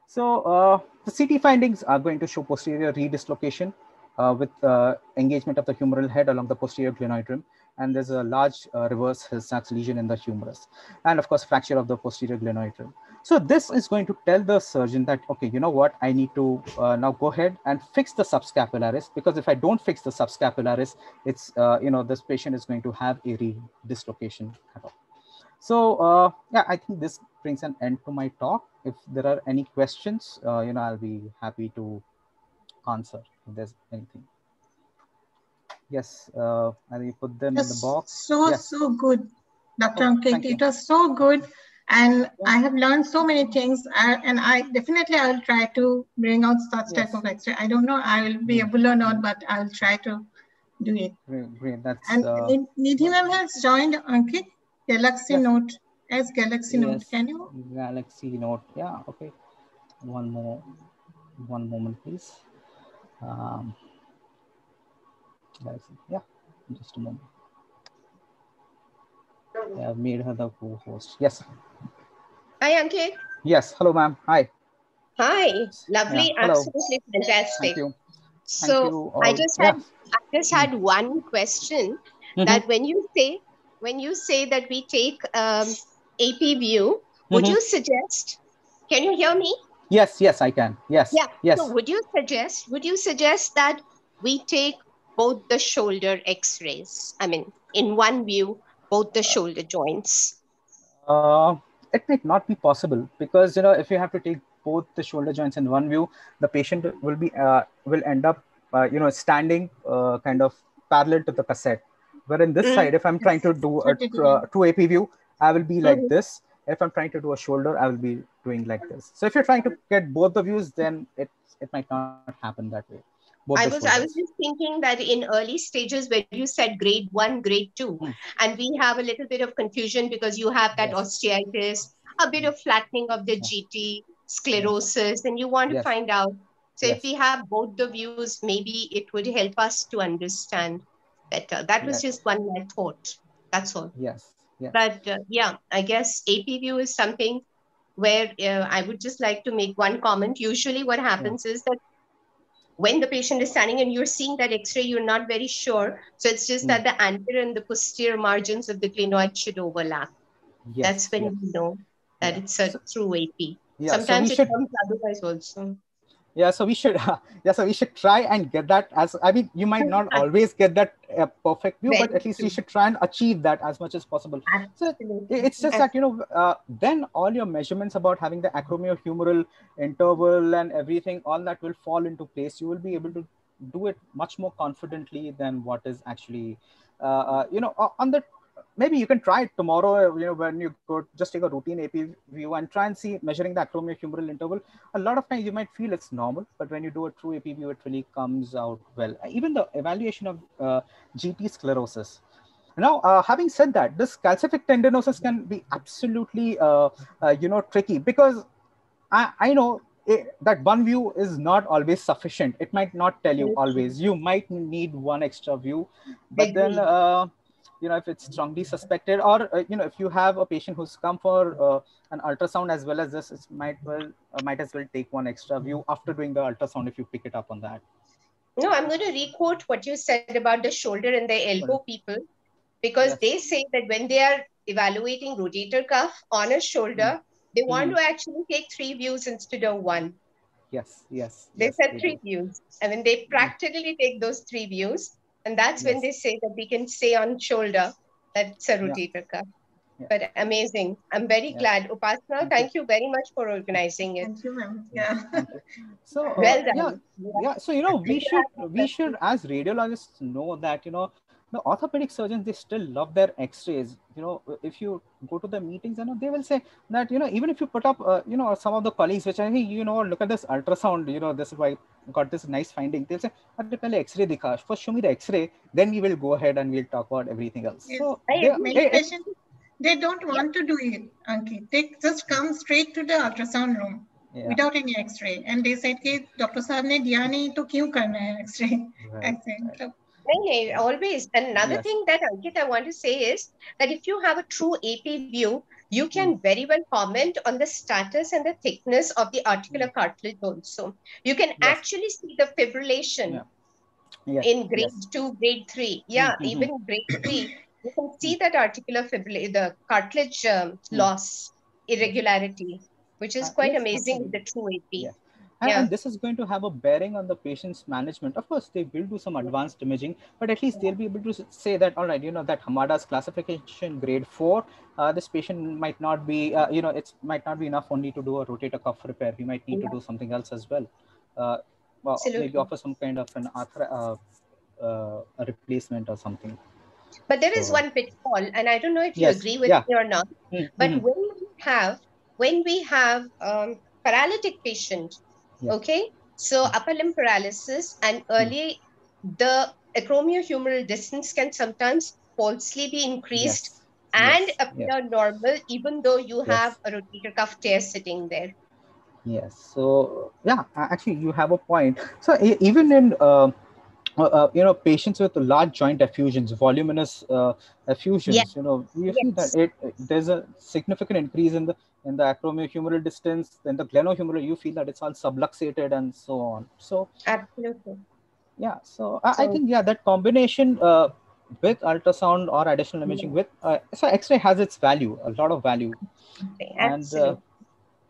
So uh, the CT findings are going to show posterior redislocation uh, with uh, engagement of the humeral head along the posterior glenoid rim. And there's a large uh, reverse Hill-Sachs lesion in the humerus. And of course, fracture of the posterior glenoid rim. So this is going to tell the surgeon that, okay, you know what, I need to uh, now go ahead and fix the subscapularis because if I don't fix the subscapularis, it's, uh, you know, this patient is going to have a redislocation at all. So uh, yeah, I think this brings an end to my talk. If there are any questions, uh, you know, I'll be happy to answer if there's anything. Yes, uh, I will put them in the box. So, yes. so good, Dr. Oh, Ankit. It was so good. And I have learned so many things. I, and I definitely I will try to bring out such Yes. type of X-ray. I don't know I will be able or not, but I'll try to do it. Great, great. That's And uh, Nidhi ma'am has joined Ankit Galaxy Yes. Note as Galaxy Note. Can you? Galaxy Note. Yeah, okay. One more, one moment, please. Um, Yeah, just a moment. Yeah, I've made her the co-host. Yes, Hi, Ankit. yes. Hello, ma'am. Hi. Hi. Lovely. Yeah. Absolutely fantastic. Thank you. Thank So you I just Yeah. had I just had one question Mhm. that when you say when you say that we take um, AP view, would Mhm. you suggest? Can you hear me? Yes, yes, I can. Yes. Yeah. Yes. So would you suggest? Would you suggest that we take both the shoulder X-rays? I mean, in one view, both the shoulder joints. Uh, it might not be possible because you know if you have to take both the shoulder joints in one view, the patient will be uh, will end up uh, you know standing uh, kind of parallel to the cassette. Where in this Mm. side, if I'm trying to do a tr- uh, true AP view, I will be like Mhm. this. If I'm trying to do a shoulder, I will be doing like this. So if you're trying to get both the views, then it it might not happen that way. I was I was just thinking that in early stages where you said grade one, grade two, Hmm. and we have a little bit of confusion because you have that Yes. osteitis, a bit of flattening of the. GT, sclerosis, and you want to Yes. find out. So if we have both the views, maybe it would help us to understand better. That was just one my thought. That's all. Yes. Yes. But uh, yeah, I guess AP view is something where uh, I would just like to make one comment. Usually, what happens is that when the patient is standing and you're seeing that X-ray, you're not very sure. So it's just Mm. that the anterior and the posterior margins of the glenoid should overlap. Yes. That's when yes. we know that Yeah. it's a true AP. Yeah. so Sometimes we it should comes otherwise also. Yeah so we should yeah so we should try and get that as i mean you might not always get that uh, perfect view but at least we should try and achieve that as much as possible. So it's just that you know uh, then all your measurements about having the acromiohumeral interval and everything all that will fall into place. You will be able to do it much more confidently than what is actually uh, uh, you know on the maybe you can try it tomorrow. You know, when you go, just take a routine AP view and try and see measuring the acromiohumeral interval. A lot of times you might feel it's normal, but when you do a true AP view, it really comes out well. Even the evaluation of uh, GT sclerosis. Now, uh, having said that, this calcific tendinosis can be absolutely, uh, uh, you know, tricky because I, I know it, that one view is not always sufficient. It might not tell you always. You might need one extra view, but then uh, you know if it's strongly suspected, or uh, you know if you have a patient who's come for uh, an ultrasound as well as this, it might well uh, might as well take one extra view after doing the ultrasound if you pick it up on that. No, I'm going to requote what you said about the shoulder and the elbow people, because Yes. they say that when they are evaluating rotator cuff on a shoulder, they want Mhm. to actually take three views instead of one. Yes, yes. They yes, said do. three views. And when they practically take those three views, and that's when they say that we can say on shoulder that's a Yeah. rotator cuff. Yeah. But amazing. I'm very Yeah. glad. Upasna, Thank you. you very much for organizing it. Thank you, ma'am. Yeah. So uh, Well done. yeah, yeah. So you know we should we should as radiologists know that you know the orthopedic surgeons they still love their x-rays you know if you go to the meetings you know they will say that you know even if you put up uh, you know some of the colleagues which i think you know look at this ultrasound you know this is why got this nice finding they'll say pehle x-ray dikha first show me the x-ray then we will go ahead and we'll talk about everything else yes, so they, Many they, patients, they don't want yeah. to do it Anki. they just come straight to the ultrasound room yeah. without any x-ray and they said ki doctor sahab ne diya nahi to kyun karna hai x-ray right. i think right. so, no, always. Another Yes. thing that Ankit, I want to say is that if you have a true AP view, you can very well comment on the status and the thickness of the articular cartilage also. You can Yes. actually see the fibrillation Yeah. Yes, in grade yes. two, grade three. Yeah, Mhm. even grade three, you can see that articular fibrillation, the cartilage um, Mm. loss, irregularity, which is Uh, quite amazing with the true AP. Yeah. And, Yeah. and this is going to have a bearing on the patient's management. Of course, they will do some advanced imaging, but at least they'll be able to say that, all right, you know, that Hamada's classification grade four, uh, this patient might not be, uh, you know, it might not be enough only to do a rotator cuff repair. We might need to do something else as well. Uh, well, Absolutely. maybe offer some kind of an arthra- uh, uh, a replacement or something. But there is So- one pitfall, and I don't know if you Yes, agree with yeah. me or not. But Mhm. when we have when we have um, paralytic patient, Yeah. okay, so upper limb paralysis and early the acromiohumeral distance can sometimes falsely be increased Yes, and yes, appear normal, even though you have a rotator cuff tear sitting there. Yes. So yeah, actually, you have a point. So even in uh, uh, uh, you know patients with large joint effusions, voluminous uh, effusions, Yeah. you know, you see Yes. that it there's a significant increase in the in the acromiohumeral distance. Then the glenohumeral, you feel that it's all subluxated and so on. So Absolutely. yeah, so I, I think yeah, that combination uh, with ultrasound or additional imaging with uh, so X-ray has its value, a lot of value, and Absolutely.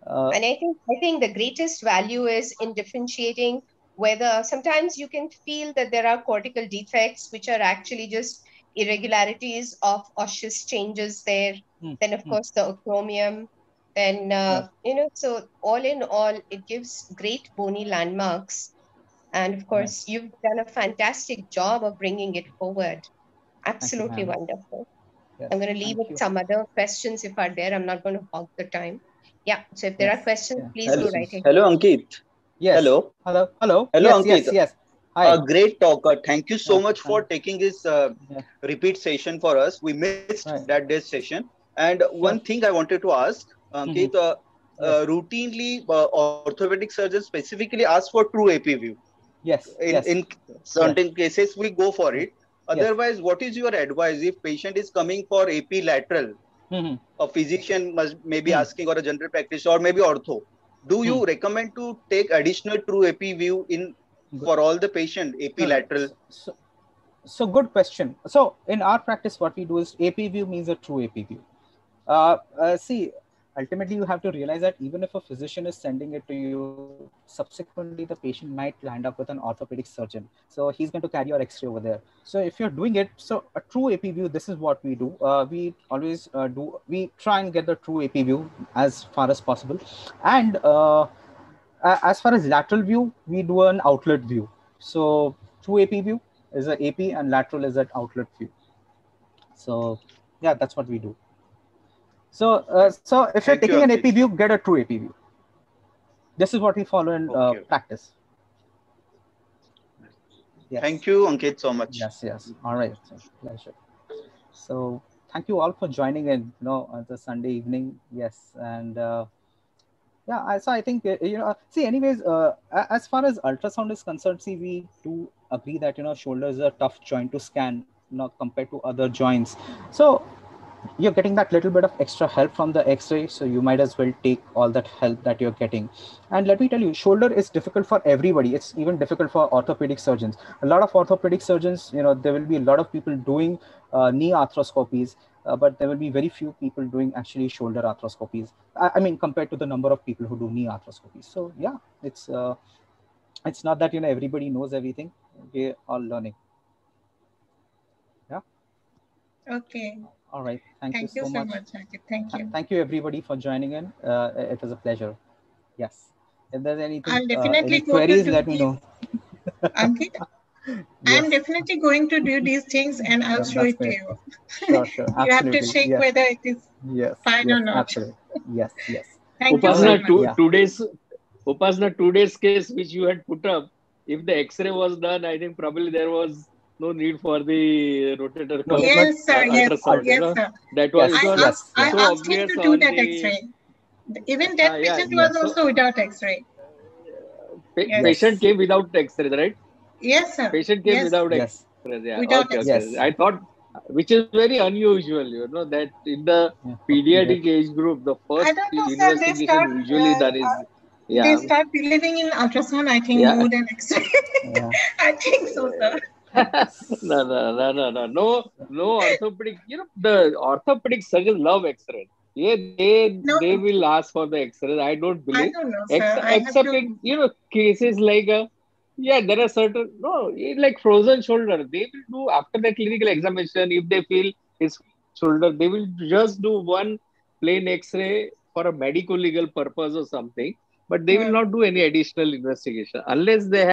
uh, uh, and I think I think the greatest value is in differentiating whether sometimes you can feel that there are cortical defects which are actually just irregularities of osseous changes there. Hmm, Then of hmm. course the acromion. Then uh, you know, so all in all, it gives great bony landmarks. And of course, you've done a fantastic job of bringing it forward. Absolutely ma'am. wonderful. yes, I'm going to leave thank with you. some other questions if are there. I'm not going to hog the time. Yeah. So if there are questions, yeah. please Hello, go right ahead. hello Ankit. Yes. Hello. Hello. Hello. Hello, yes, yes, Ankit. yes. Hi. A great talker. Thank you so much for taking this uh, Yeah. repeat session for us. We missed Right. that day session. And one thing I wanted to ask, Ankit, uh, uh, routinely uh, orthopedic surgeons specifically ask for true AP view. yes. In, yes. in certain cases, we go for it. Yes. Otherwise, what is your advice if patient is coming for AP lateral? Mhm. A physician must maybe Hmm. asking or a general practitioner or maybe ortho. Do you recommend to take additional true AP view in for all the patient AP lateral? So, so good question. So in our practice, what we do is AP view means a true AP view. Uh, uh, see, ultimately you have to realize that even if a physician is sending it to you, subsequently the patient might land up with an orthopedic surgeon. So he's going to carry your X-ray over there. So if you're doing it, so a true AP view, this is what we do. Uh, we always uh, do. We try and get the true AP view as far as possible, and uh, as far as lateral view, we do an outlet view. So true AP view is a AP and lateral is an outlet view. So yeah, that's what we do. So, uh, so if you're Thank you, taking an. AP view, get a true AP view. This is what we follow in uh, Okay. practice. Yes. Thank you, Ankit, so much. Yes, yes. All right. So, pleasure. So thank you all for joining in, you know, on the Sunday evening. Yes. And uh, yeah, I, so I think, uh, you know, see, anyways, uh, as far as ultrasound is concerned, see, we do agree that, you know, shoulders are a tough joint to scan, you know, compared to other joints. So you're getting that little bit of extra help from the x-ray so you might as well take all that help that you're getting. And let me tell you shoulder is difficult for everybody. It's even difficult for orthopedic surgeons. A lot of orthopedic surgeons you know there will be a lot of people doing uh, knee arthroscopies uh, but there will be very few people doing actually shoulder arthroscopies. I, I mean compared to the number of people who do knee arthroscopies. So yeah it's uh, it's not that you know everybody knows everything. We're all learning. Yeah. Okay. All right thank, Thank you you so so much much, Thank Th- you. Thank you everybody for joining in. Uh, it was a pleasure. Yes. If there's anything, I'll uh, definitely any go to queries, let me know. Ankit, Yes. I'm definitely going to do these things and I'll Yeah, show that's it to you. Sure, sure. You have to Absolutely. check yes. whether it is yes. fine yes, or not. Absolutely. Yes, yes. Thank you so Upasana, much. two, Yeah. today's Upasana, today's case which you had put up, if the X-ray was done, I think probably there was no need for the rotator cuff Yes, sir. uh, Yes, ultrasound. you yes, sir. That was Yes, I was yes, asked, I so asked him obvious to do that X-ray. Even that Ah, yeah, patient yeah. was So- also without X-ray. pa- Yes. patient came without X-ray, right? Yes, sir. Patient came Yes. without X-ray. Yeah. Without okay, okay. X-ray. Yes. I thought, which is very unusual, you know, that in the Yeah. pediatric age group, the first I don't sir. Investigation start, usually uh, done is uh, yeah. They start believing in ultrasound, I think, Yeah. more than X-ray. Yeah. I think so, sir. No, no, no, no, no, no, no orthopedic. You know, the orthopedic surgeons love X-ray. Yeah, they No. they will ask for the X-ray. I don't I believe, don't know. Ex- I except to. in you know cases like uh, yeah, there are certain no like frozen shoulder. They will do after the clinical examination if they feel it's shoulder, they will just do one plain X-ray for a medical legal purpose or something. But they will Hmm. not do any additional investigation unless they have